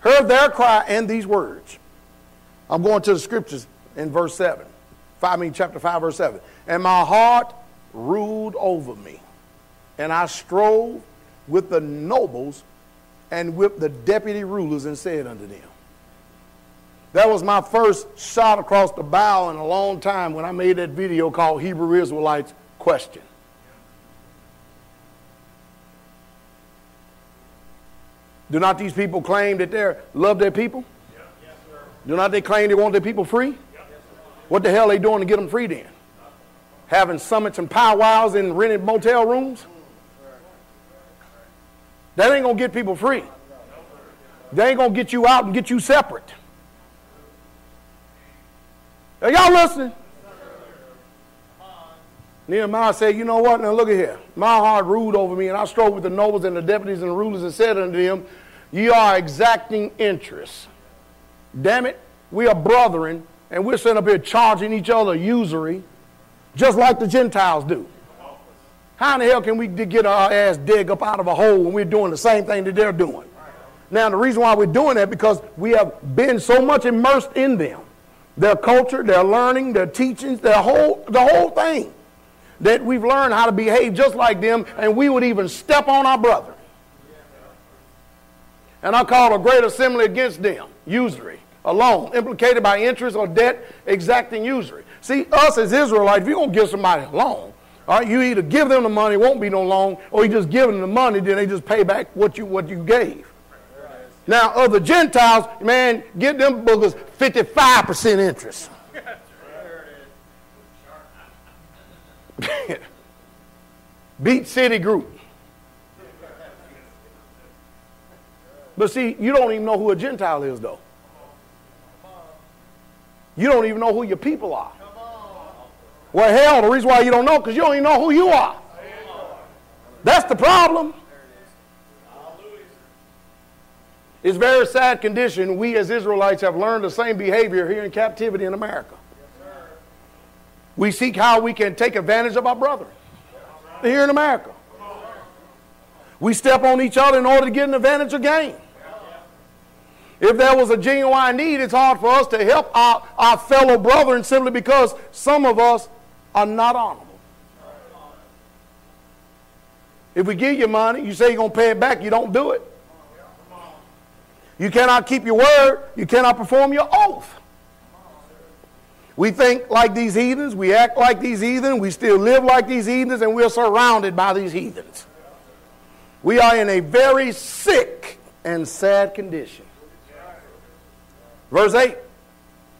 heard their cry and these words. I'm going to the scriptures in verse 7. I mean, chapter 5, verse 7. And my heart ruled over me and I strove with the nobles and with the deputy rulers and said unto them. That was my first shot across the bow in a long time when I made that video called Hebrew Israelites Question. Do not these people claim that they love their people? Do not they claim they want their people free? What the hell are they doing to get them free then? Having summits and powwows in rented motel rooms? That ain't going to get people free. They ain't going to get you out and get you separate. Are y'all listening? Nehemiah said, You know what? Now look at here. My heart ruled over me, and I strove with the nobles and the deputies and the rulers and said unto them, Ye are exacting interest. Damn it, we are brethren, and we're sitting up here charging each other usury, just like the Gentiles do. How in the hell can we get our ass dig up out of a hole when we're doing the same thing that they're doing? Now, the reason why we're doing that because we have been so much immersed in them, their culture, their learning, their teachings, their whole, the whole thing, that we've learned how to behave just like them, and we would even step on our brother. And I call a great assembly against them, usury, a loan, implicated by interest or debt, exacting usury. See, us as Israelites, if you're going to give somebody a loan, all right, you either give them the money, it won't be no loan, or you just give them the money, then they just pay back what you what you gave. Now, other Gentiles, man, get them boogers 55% interest. Beat City Group. But see, you don't even know who a Gentile is, though. You don't even know who your people are. Well, hell, the reason why you don't know because you don't even know who you are. That's the problem. It's very sad condition. We as Israelites have learned the same behavior here in captivity in America. We seek how we can take advantage of our brethren here in America. We step on each other in order to get an advantage or gain. If there was a genuine need, it's hard for us to help our, our fellow brethren simply because some of us are not honorable. If we give you money, you say you're going to pay it back, you don't do it. You cannot keep your word, you cannot perform your oath. We think like these heathens, we act like these heathens, we still live like these heathens, and we're surrounded by these heathens. We are in a very sick and sad condition. Verse 8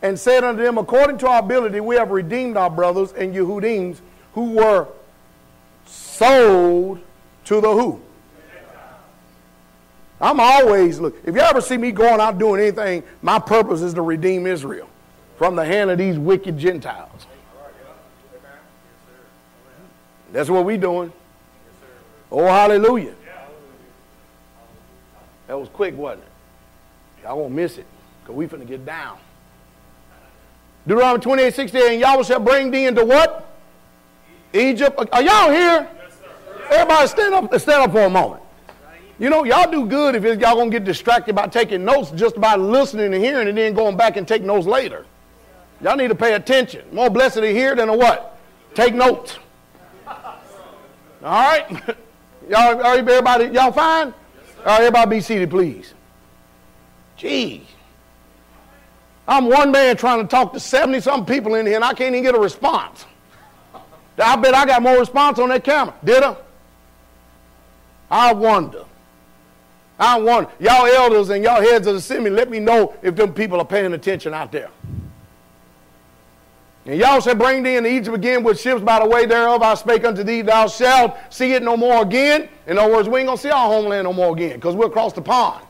And said unto them, According to our ability, we have redeemed our brothers and Yehudims who were sold to the who? I'm always look. If you ever see me going out doing anything, my purpose is to redeem Israel from the hand of these wicked Gentiles. That's what we're doing. Oh, hallelujah. That was quick, wasn't it? Y'all won't miss it, because we finna get down. Deuteronomy 28, 68, and Yahweh shall bring thee into what? Egypt. Are y'all here? Everybody stand up, stand up for a moment. You know, y'all do good if y'all gonna get distracted by taking notes just by listening and hearing and then going back and take notes later. Y'all need to pay attention. More blessed to hear than to what? Take notes. All right? y'all, everybody, y'all fine? All right, everybody be seated, please. Gee. I'm one man trying to talk to 70 some people in here and I can't even get a response. I bet I got more response on that camera. Did I? I wonder. I wonder. Y'all elders and y'all heads of the assembly, let me know if them people are paying attention out there. And y'all shall bring thee into Egypt again with ships by the way thereof. I spake unto thee, thou shalt see it no more again. In other words, we ain't going to see our homeland no more again because we're across the pond.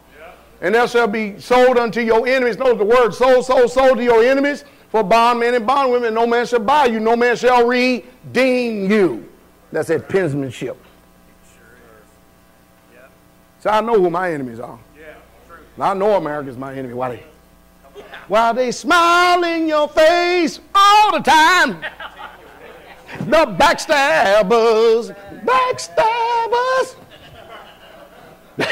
And there shall be sold unto your enemies. Notice the word sold, sold, sold to your enemies for bondmen and bondwomen. No man shall buy you, no man shall redeem you. That's that pensmanship. So I know who my enemies are. Yeah, true. I know America's my enemy. Why they? While they smile in your face all the time. The backstabbers, backstabbers.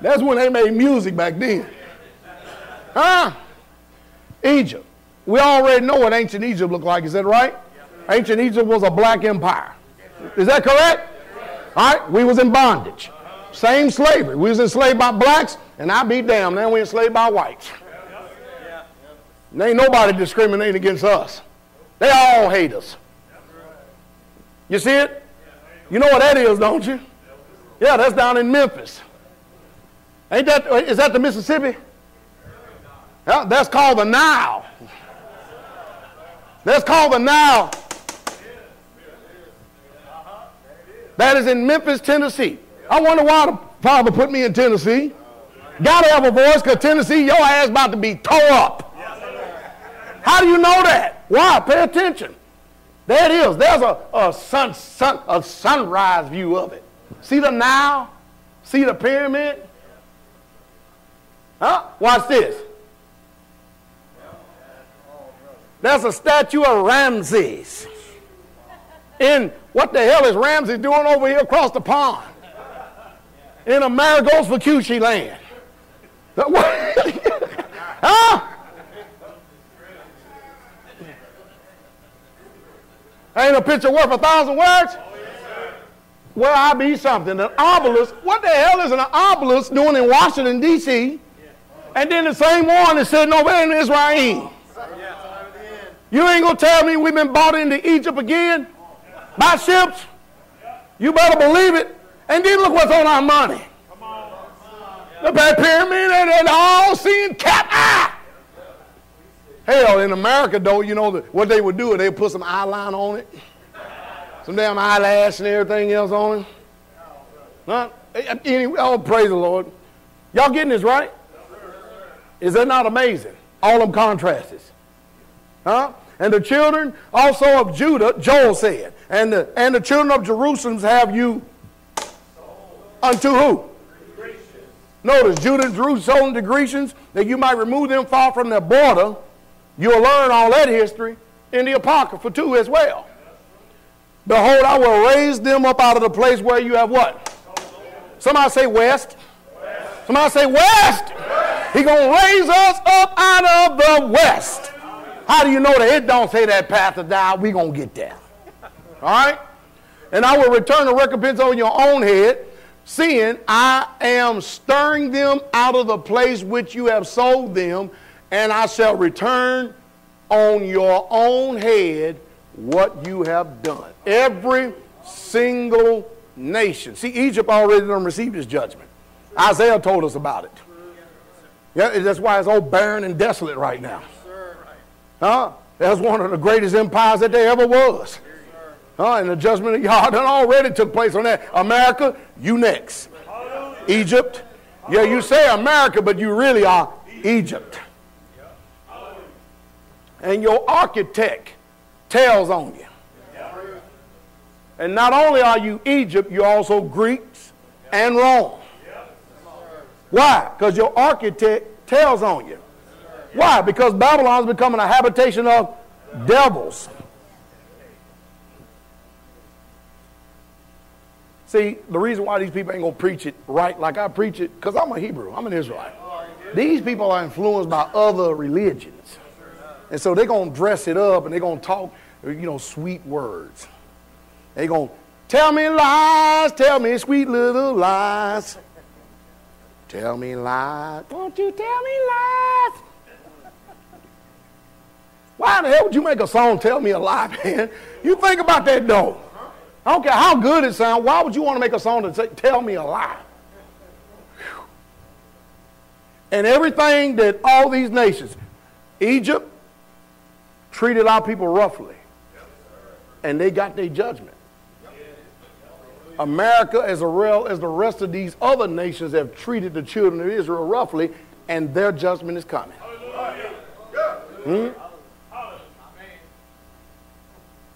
That's when they made music back then. Huh? Egypt. We already know what ancient Egypt looked like. Is that right? Ancient Egypt was a black empire. Is that correct? All right, we was in bondage. Same slavery. We was enslaved by blacks, and I be damned, now we enslaved by whites. There ain't nobody discriminating against us. They all hate us. You see it? You know what that is, don't you? Yeah, that's down in Memphis. Ain't that, uh, is that the Mississippi? Yeah, that's called the Nile. That's called the Nile. That is in Memphis, Tennessee. I wonder why the father put me in Tennessee. Gotta have a voice because Tennessee, your ass about to be tore up. How do you know that? Why? Pay attention. There it is. There's a, a, sun, sun, a sunrise view of it. See the Nile? See the pyramid? Huh? Watch this. There's a statue of Ramses. In what the hell is Ramses doing over here across the pond? In Amerigo's Vespucci land. huh? Ain't a picture worth a thousand words? Well, I be something. An obelisk. What the hell is an obelisk doing in Washington, D.C.? And then the same one is sitting over in Israel. You ain't going to tell me we've been bought into Egypt again by ships? You better believe it. And then look what's on our money. The pyramid and all seeing cap. Ah! Hell, in America, though, you know the, what they would do they would put some eyeliner on it, some damn eyelash and everything else on it. Huh? Eh, eh, anyway, oh, praise the Lord. Y'all getting this right? Is that not amazing? All them contrasts. Huh? And the children also of Judah, Joel said, and the, and the children of Jerusalem have you unto who? Notice, Judah and Jerusalem the Grecians that you might remove them far from their border. You'll learn all that history in the Apocrypha too as well. Behold, I will raise them up out of the place where you have what? Somebody say west. west. Somebody say west. west. He gonna raise us up out of the west. How do you know that it don't say that path to die? We gonna get there. All right? And I will return the recompense on your own head, seeing I am stirring them out of the place which you have sold them, and I shall return on your own head what you have done. Every single nation. See, Egypt already done received his judgment. Isaiah told us about it. Yeah, that's why it's all barren and desolate right now. Huh? That's one of the greatest empires that there ever was. Huh? And the judgment of God done already took place on that. America, you next. Egypt. Yeah, you say America, but you really are Egypt. And your architect tells on you. And not only are you Egypt, you're also Greeks and Rome. Why? Because your architect tells on you. Why? Because Babylon is becoming a habitation of devils. See, the reason why these people ain't going to preach it right like I preach it, because I'm a Hebrew, I'm an Israelite. These people are influenced by other religions. And so they're going to dress it up and they're going to talk, you know, sweet words. They're going to tell me lies, tell me sweet little lies. Tell me lies. Won't you tell me lies? Why the hell would you make a song tell me a lie, man? You think about that though. I don't care how good it sounds. Why would you want to make a song to say, tell me a lie? Whew. And everything that all these nations, Egypt treated our people roughly, and they got their judgment. America, as well as the rest of these other nations, have treated the children of Israel roughly, and their judgment is coming. Hmm?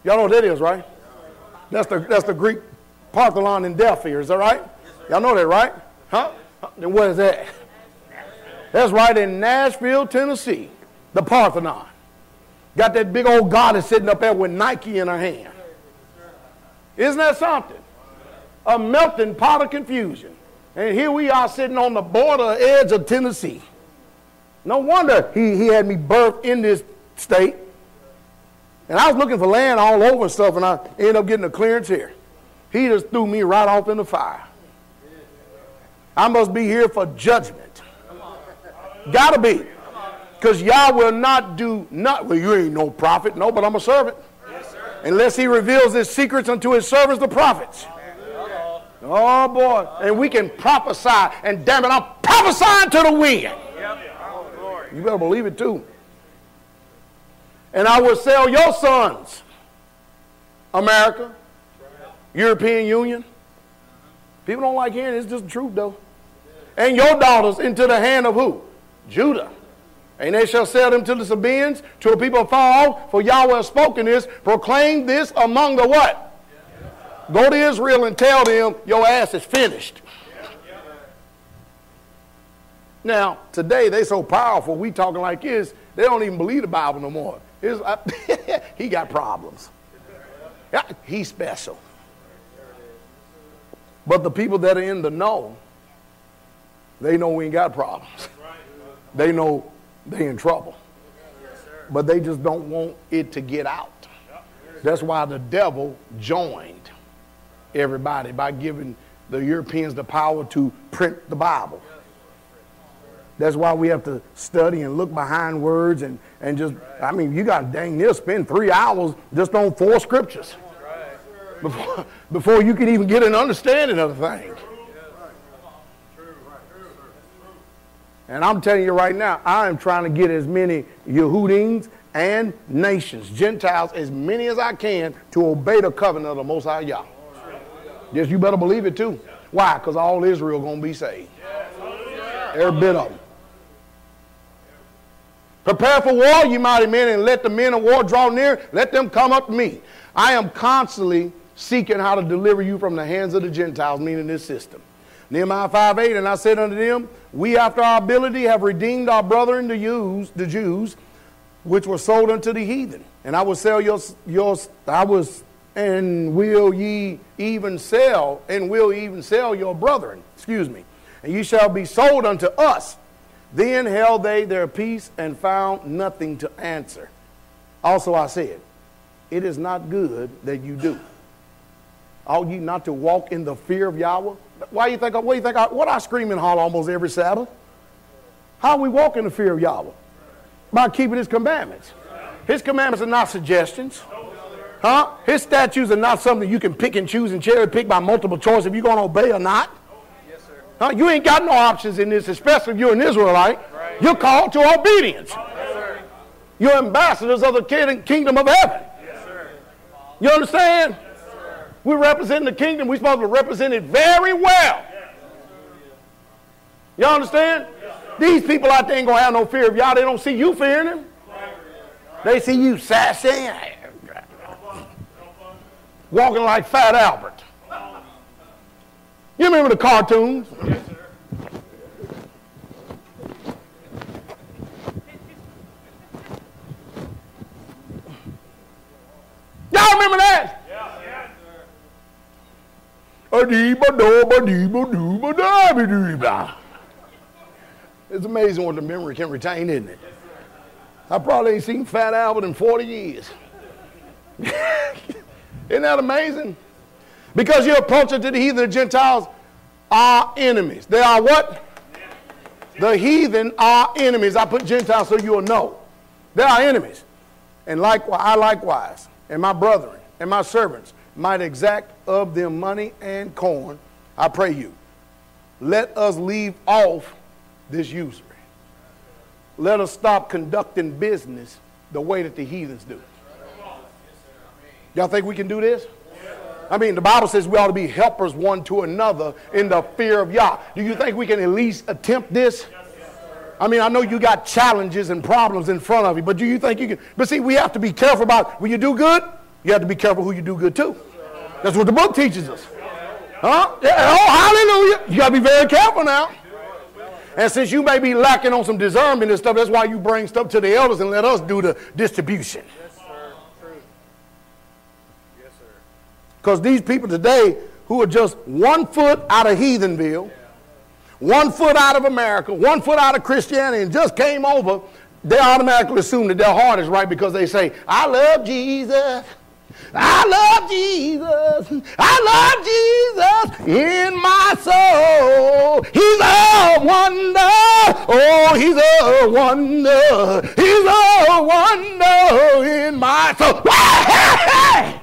Y'all know what that is, right? That's the, that's the Greek Parthenon in Delphi, is that right? Y'all know that, right? Huh? Then what is that? That's right in Nashville, Tennessee, the Parthenon. Got that big old goddess sitting up there with Nike in her hand. Isn't that something? A melting pot of confusion. And here we are sitting on the border edge of Tennessee. No wonder he, he had me birthed in this state. And I was looking for land all over and stuff, and I ended up getting a clearance here. He just threw me right off in the fire. I must be here for judgment. Gotta be. Because Yah will not do not. Well, you ain't no prophet. No, but I'm a servant. Yes, Unless he reveals his secrets unto his servants, the prophets. Oh, boy. And we can prophesy. And damn it, I'm prophesying to the wind. Yep. You better believe it too and I will sell your sons, America, European Union. People don't like hearing it. It's just the truth, though. And your daughters into the hand of who? Judah. And they shall sell them to the Sabaeans, to a people off, for Yahweh has spoken this. Proclaim this among the what? Go to Israel and tell them your ass is finished. Now, today they so powerful, we talking like this, they don't even believe the Bible no more. Uh, he got problems. Yeah, he's special. But the people that are in the know, they know we ain't got problems. They know they in trouble. But they just don't want it to get out. That's why the devil joined everybody by giving the Europeans the power to print the Bible. That's why we have to study and look behind words and, and just, I mean, you got dang near spend three hours just on four scriptures before, before you can even get an understanding of the thing. And I'm telling you right now, I am trying to get as many Yehudins and nations, Gentiles, as many as I can to obey the covenant of the Most High Yah. Yes, you better believe it too. Why? Because all Israel going to be saved. Every bit of them. Prepare for war, you mighty men, and let the men of war draw near. Let them come up to me. I am constantly seeking how to deliver you from the hands of the Gentiles, meaning this system. Nehemiah 5 8, and I said unto them, We after our ability have redeemed our brethren the Jews, the Jews, which were sold unto the heathen. And I will sell your, your I was, and will ye even sell, and will even sell your brethren, excuse me. And ye shall be sold unto us Then held they their peace and found nothing to answer. Also I said, It is not good that you do. Ought you not to walk in the fear of Yahweh? Why you think? What do you think? I, what I scream and holler almost every Sabbath? How we walk in the fear of Yahweh? By keeping His commandments. His commandments are not suggestions. Huh? His statutes are not something you can pick and choose and cherry pick by multiple choice if you're going to obey or not. Yes, sir. Huh? You ain't got no options in this, especially if you're an Israelite. You're called to obedience. You're ambassadors of the kingdom of heaven. Yes, you understand? We represent the kingdom. We're supposed to represent it very well. Y'all understand? These people out there ain't going to have no fear of y'all. They don't see you fearing them. They see you sassy, walking like Fat Albert. You remember the cartoons? Y'all remember that? It's amazing what the memory can retain, isn't it? I probably ain't seen Fat Albert in 40 years. isn't that amazing? Because your approach to the heathen and Gentiles are enemies. They are what? The heathen are enemies. I put Gentiles so you'll know. They are enemies. And likewise, I likewise, and my brethren, and my servants, might exact of them money and corn, I pray you, let us leave off this usury. Let us stop conducting business the way that the heathens do. Y'all think we can do this? I mean, the Bible says we ought to be helpers one to another in the fear of Yah. Do you think we can at least attempt this? I mean, I know you got challenges and problems in front of you, but do you think you can? But see, we have to be careful about when you do good, you have to be careful who you do good to. That's what the book teaches us. Huh? Yeah, oh, hallelujah. You got to be very careful now. And since you may be lacking on some discernment and stuff, that's why you bring stuff to the elders and let us do the distribution. Yes, sir. True. Yes, sir. Because these people today who are just one foot out of heathenville, one foot out of America, one foot out of Christianity, and just came over, they automatically assume that their heart is right because they say, I love Jesus. I love Jesus. I love Jesus in my soul. He's a wonder. Oh, he's a wonder. He's a wonder in my soul. Hey!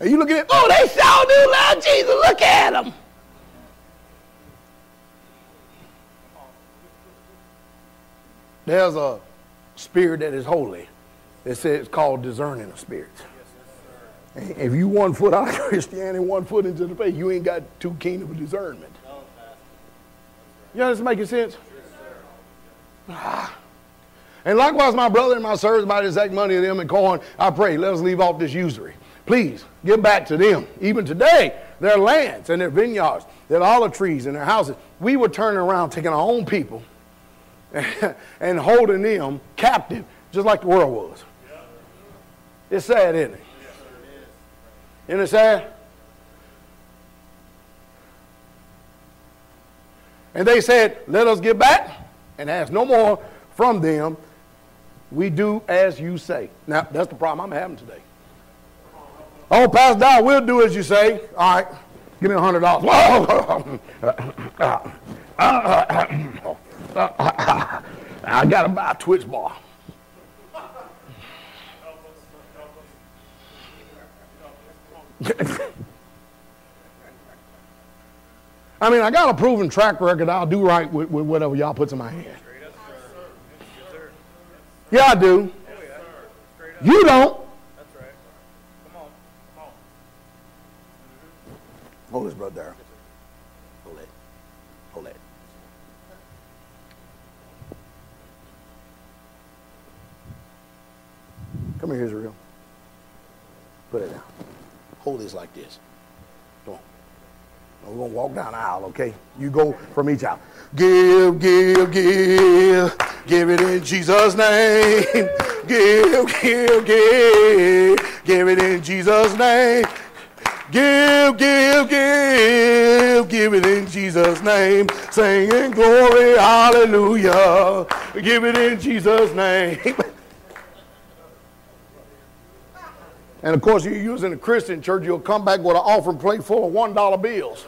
Are you looking at, oh, they sure do love Jesus. Look at them. There's a spirit that is holy. It says it's called discerning of spirits. If you one foot out of Christianity, one foot into the faith, you ain't got too keen of a discernment. You this making sense? Ah. And likewise, my brother and my sirs, by the exact money of them and corn, I pray, let us leave off this usury. Please, give back to them. Even today, their lands and their vineyards, their olive trees and their houses. We were turning around, taking our own people and holding them captive, just like the world was. It's sad, isn't it? Isn't it sad? And they said, Let us get back and ask no more from them. We do as you say. Now, that's the problem I'm having today. Oh, Pastor Dow, we'll do as you say. All right, give me a hundred dollars. I got to buy a Twix bar. I mean, I got a proven track record. I'll do right with, with whatever y'all puts in my hand. Yeah, I do. You don't. Hold this, brother. Hold it. Hold it. Come here, Israel. Put it down. Hold this like this. Come on. We're going to walk down the aisle, okay? You go from each aisle. Give, give, give. Give it in Jesus' name. Give, give, give. Give it in Jesus' name. Give, give, give, give it in Jesus' name. Singing glory, hallelujah. Give it in Jesus' name. and of course, you're using a Christian church, you'll come back with an offering plate full of $1 bills.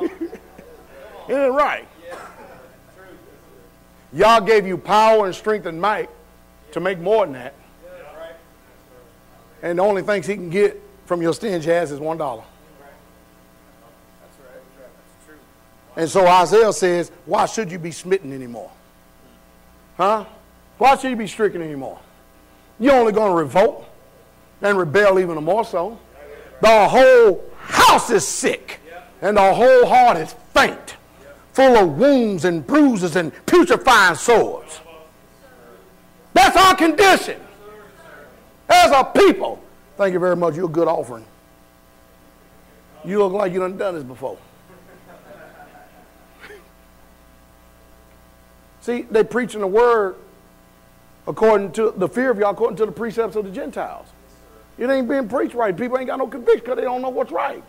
Isn't it right? Yah gave you power and strength and might to make more than that. And the only things he can get from your stingy ass is one dollar. And so Isaiah says, Why should you be smitten anymore? Huh? Why should you be stricken anymore? You're only going to revolt and rebel even more so. The whole house is sick, and the whole heart is faint, full of wounds and bruises and putrefying sores. That's our condition as a people. Thank you very much. You're a good offering. You look like you done done this before. See, they preaching the word according to the fear of Yah, according to the precepts of the Gentiles. It ain't being preached right. People ain't got no conviction because they don't know what's right.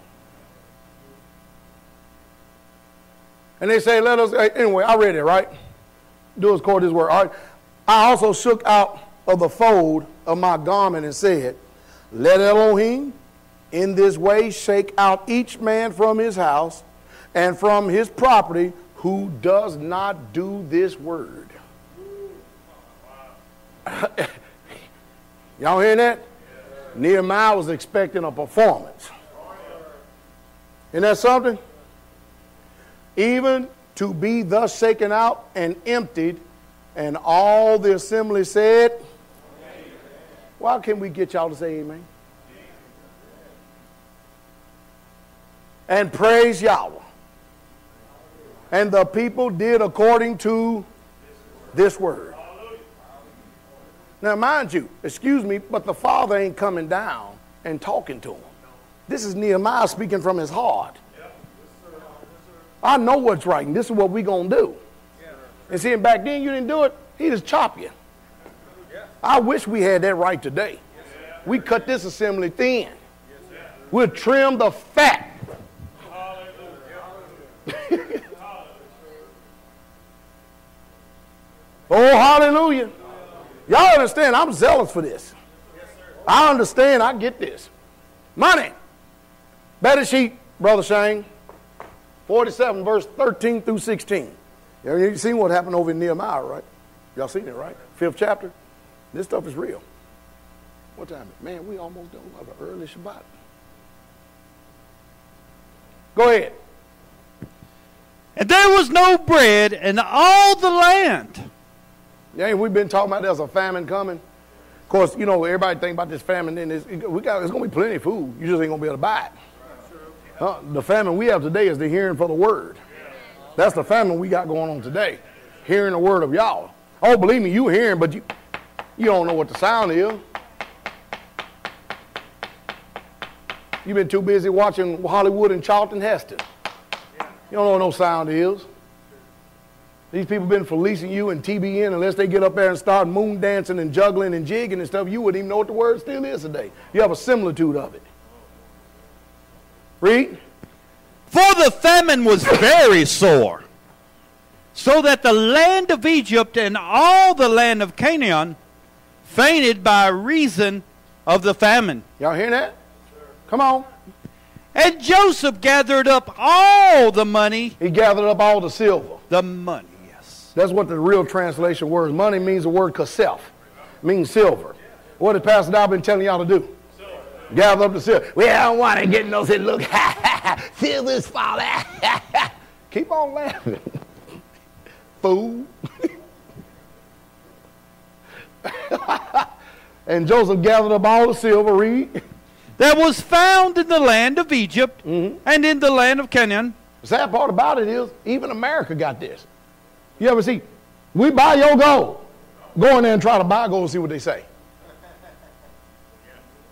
And they say, let us, eh, anyway, I read it, right? Do us according to this word. All right. I also shook out of the fold of my garment and said, Let Elohim in this way shake out each man from his house and from his property who does not do this word. Y'all hearing that? Nehemiah was expecting a performance. Isn't that something? Even to be thus shaken out and emptied, and all the assembly said, Why can't we get y'all to say amen? And praise Yahweh. And the people did according to this word. Now, mind you, excuse me, but the father ain't coming down and talking to him. This is Nehemiah speaking from his heart. I know what's right, and this is what we're going to do. And seeing back then you didn't do it, he just chop you. I wish we had that right today. We cut this assembly thin. We'll trim the fat. oh, hallelujah. Y'all understand, I'm zealous for this. I understand, I get this. Money. Better sheet, Brother Shane. 47, verse 13 through 16. You seen what happened over in Nehemiah, right? Y'all seen it, right? Fifth chapter. This stuff is real. What time? Man, we almost done with an early Shabbat. Go ahead. And there was no bread in all the land. Yeah, we've been talking about there's a famine coming. Of course, you know, everybody think about this famine, then it's, we got, it's going to be plenty of food. You just ain't going to be able to buy it. The famine we have today is the hearing for the word. That's the famine we got going on today. Hearing the word of Yah. Oh, believe me, you hearing, but you, you don't know what the sound is. You've been too busy watching Hollywood and Charlton Heston. You don't know what no sound is. These people been fleecing you and TBN unless they get up there and start moon dancing and juggling and jigging and stuff. You wouldn't even know what the word still is today. You have a similitude of it. Read. For the famine was very sore, so that the land of Egypt and all the land of Canaan fainted by reason of the famine. Y'all hear that? Come on. And Joseph gathered up all the money. He gathered up all the silver. The money. That's what the real translation word is. Money means the word kasef, means silver. What has Pastor Dow been telling y'all to do? Gather up the silver. We don't want to get no silver. Look, silver's falling. Keep on laughing. Fool. and Joseph gathered up all the silver, read. That was found in the land of Egypt mm-hmm. and in the land of Canaan. The sad part about it is, even America got this. You ever see, we buy your gold. Go in there and try to buy gold see what they say.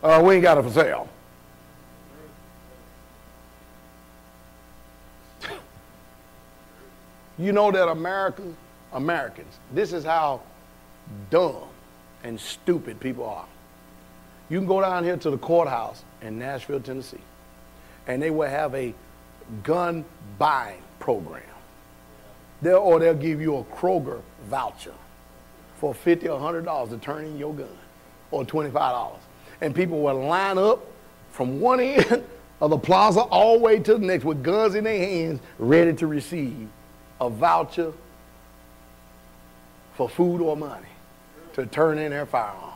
Uh, we ain't got it for sale. you know that America, Americans, this is how dumb and stupid people are. You can go down here to the courthouse in Nashville, Tennessee, and they will have a gun buying program. They'll, or they'll give you a Kroger voucher for 50 or $100 to turn in your gun, or $25. And people will line up from one end of the plaza all the way to the next with guns in their hands, ready to receive a voucher for food or money to turn in their firearm.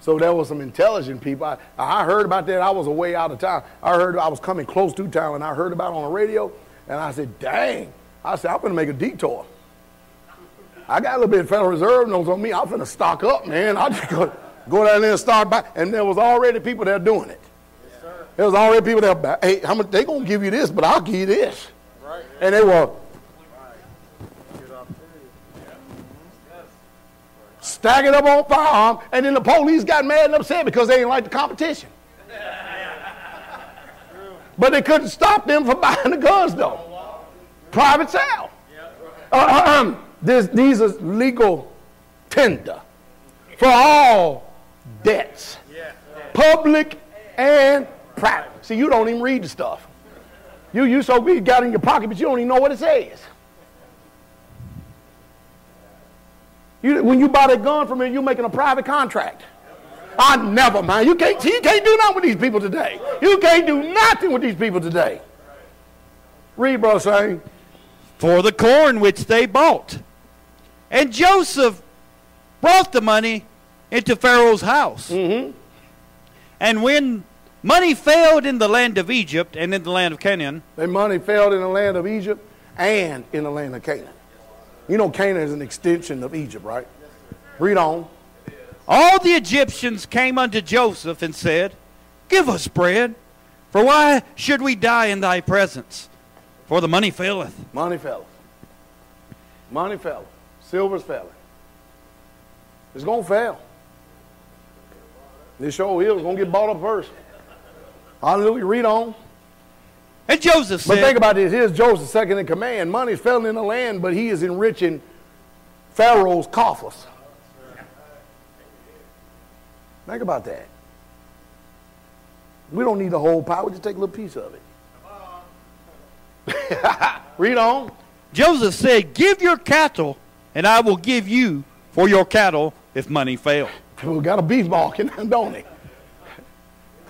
So there was some intelligent people. I, I heard about that. I was away out of town. I heard I was coming close to town, and I heard about it on the radio. And I said, "Dang!" I said, "I'm going to make a detour. I got a little bit of Federal Reserve notes on me. I'm going to stock up, man. I just go, go down there and start buying." And there was already people there doing it. Yes, there was already people there. Hey, how much? They going to give you this, but I'll give you this. Right. And they were stack it up on firearm, and then the police got mad and upset because they didn't like the competition. but they couldn't stop them from buying the guns, though. Private sale. Uh, um, this, these are legal tender for all debts, public and private. See, you don't even read the stuff. You, you so big got in your pocket, but you don't even know what it says. You, when you buy that gun from me, you're making a private contract. I never mind. You can't, you can't do nothing with these people today. You can't do nothing with these people today. Read, brother, saying. For the corn which they bought. And Joseph brought the money into Pharaoh's house. Mm-hmm. And when money failed in the land of Egypt and in the land of Canaan. The money failed in the land of Egypt and in the land of Canaan. You know Canaan is an extension of Egypt, right? Read on. All the Egyptians came unto Joseph and said, Give us bread, for why should we die in thy presence? For the money faileth. Money faileth. Money faileth. Silver's failing. It's going to fail. This show is going to get bought up first. Hallelujah. Read on. And Joseph said. But think about this. Here's Joseph, second in command. Money's failing in the land, but he is enriching Pharaoh's coffers. Think about that. We don't need the whole pie. We just take a little piece of it. Read on. Joseph said, Give your cattle, and I will give you for your cattle if money fail. We got a beef market, don't he?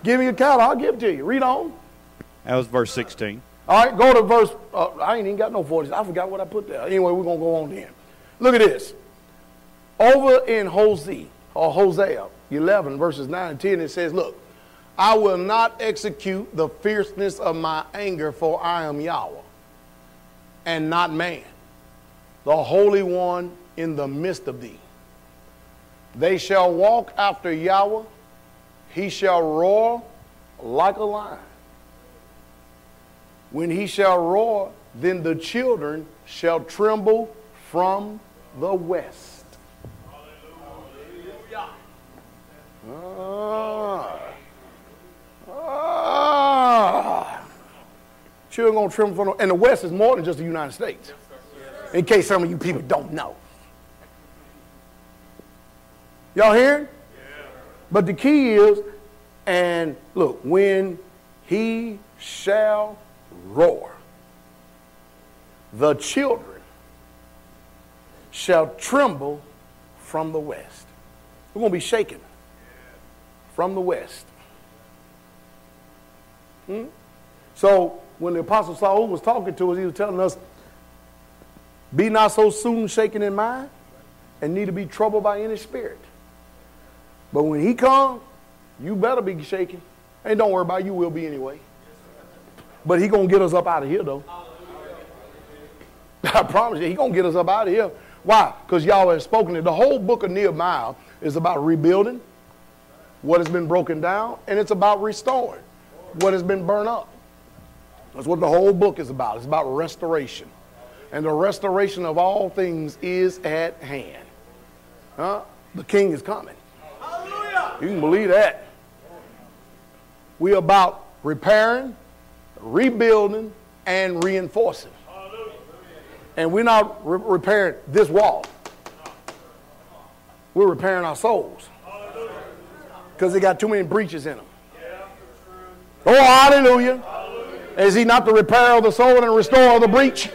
Give me your cattle, I'll give it to you. Read on. That was verse 16. All right, go to verse. Uh, I ain't even got no 40s. I forgot what I put there. Anyway, we're going to go on then. Look at this. Over in Hosea, or Hosea 11, verses 9 and 10, it says, Look, I will not execute the fierceness of my anger, for I am Yahweh, and not man, the Holy One in the midst of thee. They shall walk after Yahweh, he shall roar like a lion. When he shall roar, then the children shall tremble from the west. Hallelujah. Ah. Ah. Children gonna tremble from the and the west is more than just the United States. In case some of you people don't know. Y'all hearing? But the key is, and look, when he shall roar. The children shall tremble from the west. We're going to be shaken from the west. Hmm? So when the Apostle Saul was talking to us, he was telling us, be not so soon shaken in mind, and need to be troubled by any spirit. But when he comes, you better be shaken. And don't worry about it, you will be anyway. But he gonna get us up out of here though. I promise you, he gonna get us up out of here. Why? Because Yah have spoken it. The whole book of Nehemiah is about rebuilding what has been broken down, and it's about restoring what has been burned up. That's what the whole book is about. It's about restoration. And the restoration of all things is at hand. Huh? The king is coming. Hallelujah. You can believe that. We're about repairing, rebuilding, and reinforcing. And we're not re- repairing this wall. We're repairing our souls. Because they got too many breaches in them. Oh, hallelujah. Is he not the repairer of the soul and the restorer of the breach?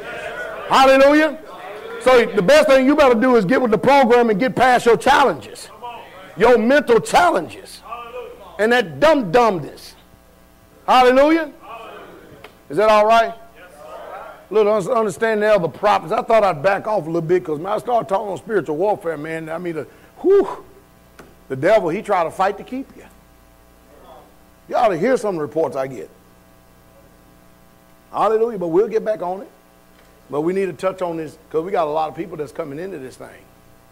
Hallelujah. So the best thing you better do is get with the program and get past your challenges, your mental challenges, and that dumb dumbness. Hallelujah. Is that all right? Little understand now the prophets. I thought I'd back off a little bit because I started talking on spiritual warfare, man, I mean, the, whew, the devil, he tried to fight to keep you. You ought to hear some of the reports I get. Hallelujah. But we'll get back on it. But we need to touch on this because we got a lot of people that's coming into this thing.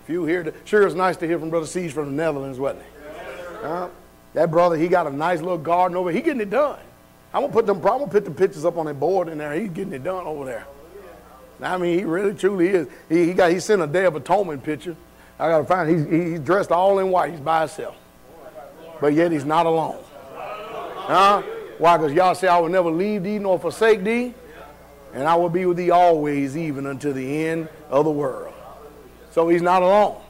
If you hear, sure, it's nice to hear from Brother Siege from the Netherlands, wasn't it? Uh, that brother, he got a nice little garden over. He getting it done. I'm gonna put them. I'm gonna put the pictures up on that board in there. He's getting it done over there. I mean, he really truly is. He, he got. He sent a Day of Atonement picture. I gotta find. He's he's dressed all in white. He's by himself, but yet he's not alone. Huh? Why? Because Yah say I will never leave thee nor forsake thee, and I will be with thee always, even unto the end of the world. So he's not alone.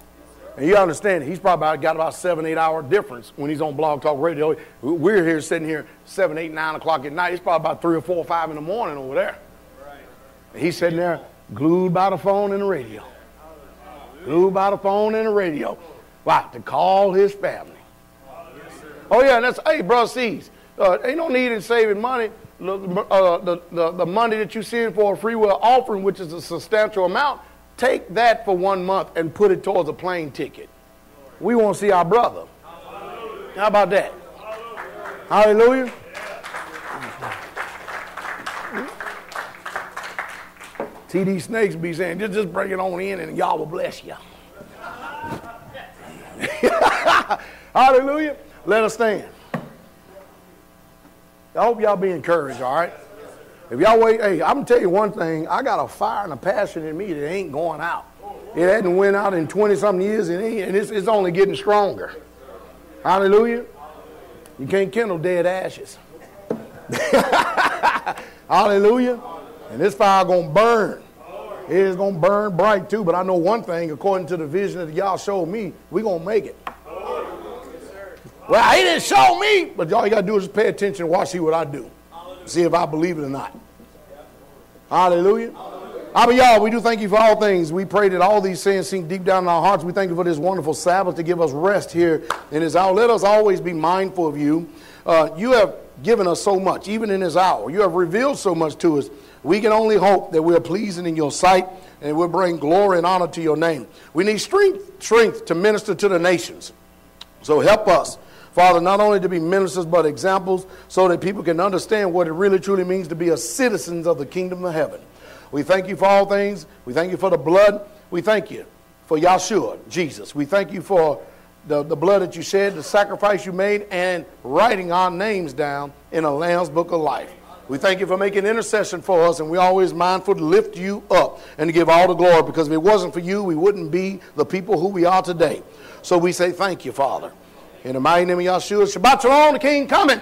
And you understand, he's probably got about seven, eight hour difference when he's on Blog Talk Radio. We're here sitting here seven, eight, nine o'clock at night. It's probably about three or four or five in the morning over there. Right. He's sitting there glued by the phone and the radio. Glued by the phone and the radio. Why? To call his family. Oh, yeah, and that's, hey, bro, sees. Uh, ain't no need in saving money. Uh, the, the, the money that you send for a free will offering, which is a substantial amount, take that for one month and put it towards a plane ticket. We want to see our brother. How about that? Hallelujah. TD Snakes be saying, just, just bring it on in and Yah will bless you. Hallelujah. Let us stand. I hope Yah be encouraged, all right? If y'all wait, hey, I'm gonna tell you one thing. I got a fire and a passion in me that ain't going out. It hadn't went out in 20 something years and, and it's, it's only getting stronger. Hallelujah. You can't kindle dead ashes. Hallelujah. And this fire gonna burn. It is gonna burn bright too. But I know one thing, according to the vision that y'all showed me, we gonna make it. Well, he didn't show me, but all you got to do is pay attention and watch, see what I do. See if I believe it or not. Hallelujah. I mean, y'all, we do thank you for all things. We pray that all these things sink deep down in our hearts. We thank you for this wonderful Sabbath to give us rest here in this hour. Let us always be mindful of you. Uh, you have given us so much, even in this hour. You have revealed so much to us. We can only hope that we're pleasing in your sight and we'll bring glory and honor to your name. We need strength, strength to minister to the nations. So help us Father, not only to be ministers, but examples so that people can understand what it really truly means to be a citizens of the kingdom of heaven. We thank you for all things. We thank you for the blood. We thank you for Yahshua, Jesus. We thank you for the, the blood that you shed, the sacrifice you made, and writing our names down in a Lamb's book of life. We thank you for making intercession for us, and we're always mindful to lift you up and to give all the glory because if it wasn't for you, we wouldn't be the people who we are today. So we say thank you, Father. In the mighty name of Yahshua, Shabbat Shalom, the King coming.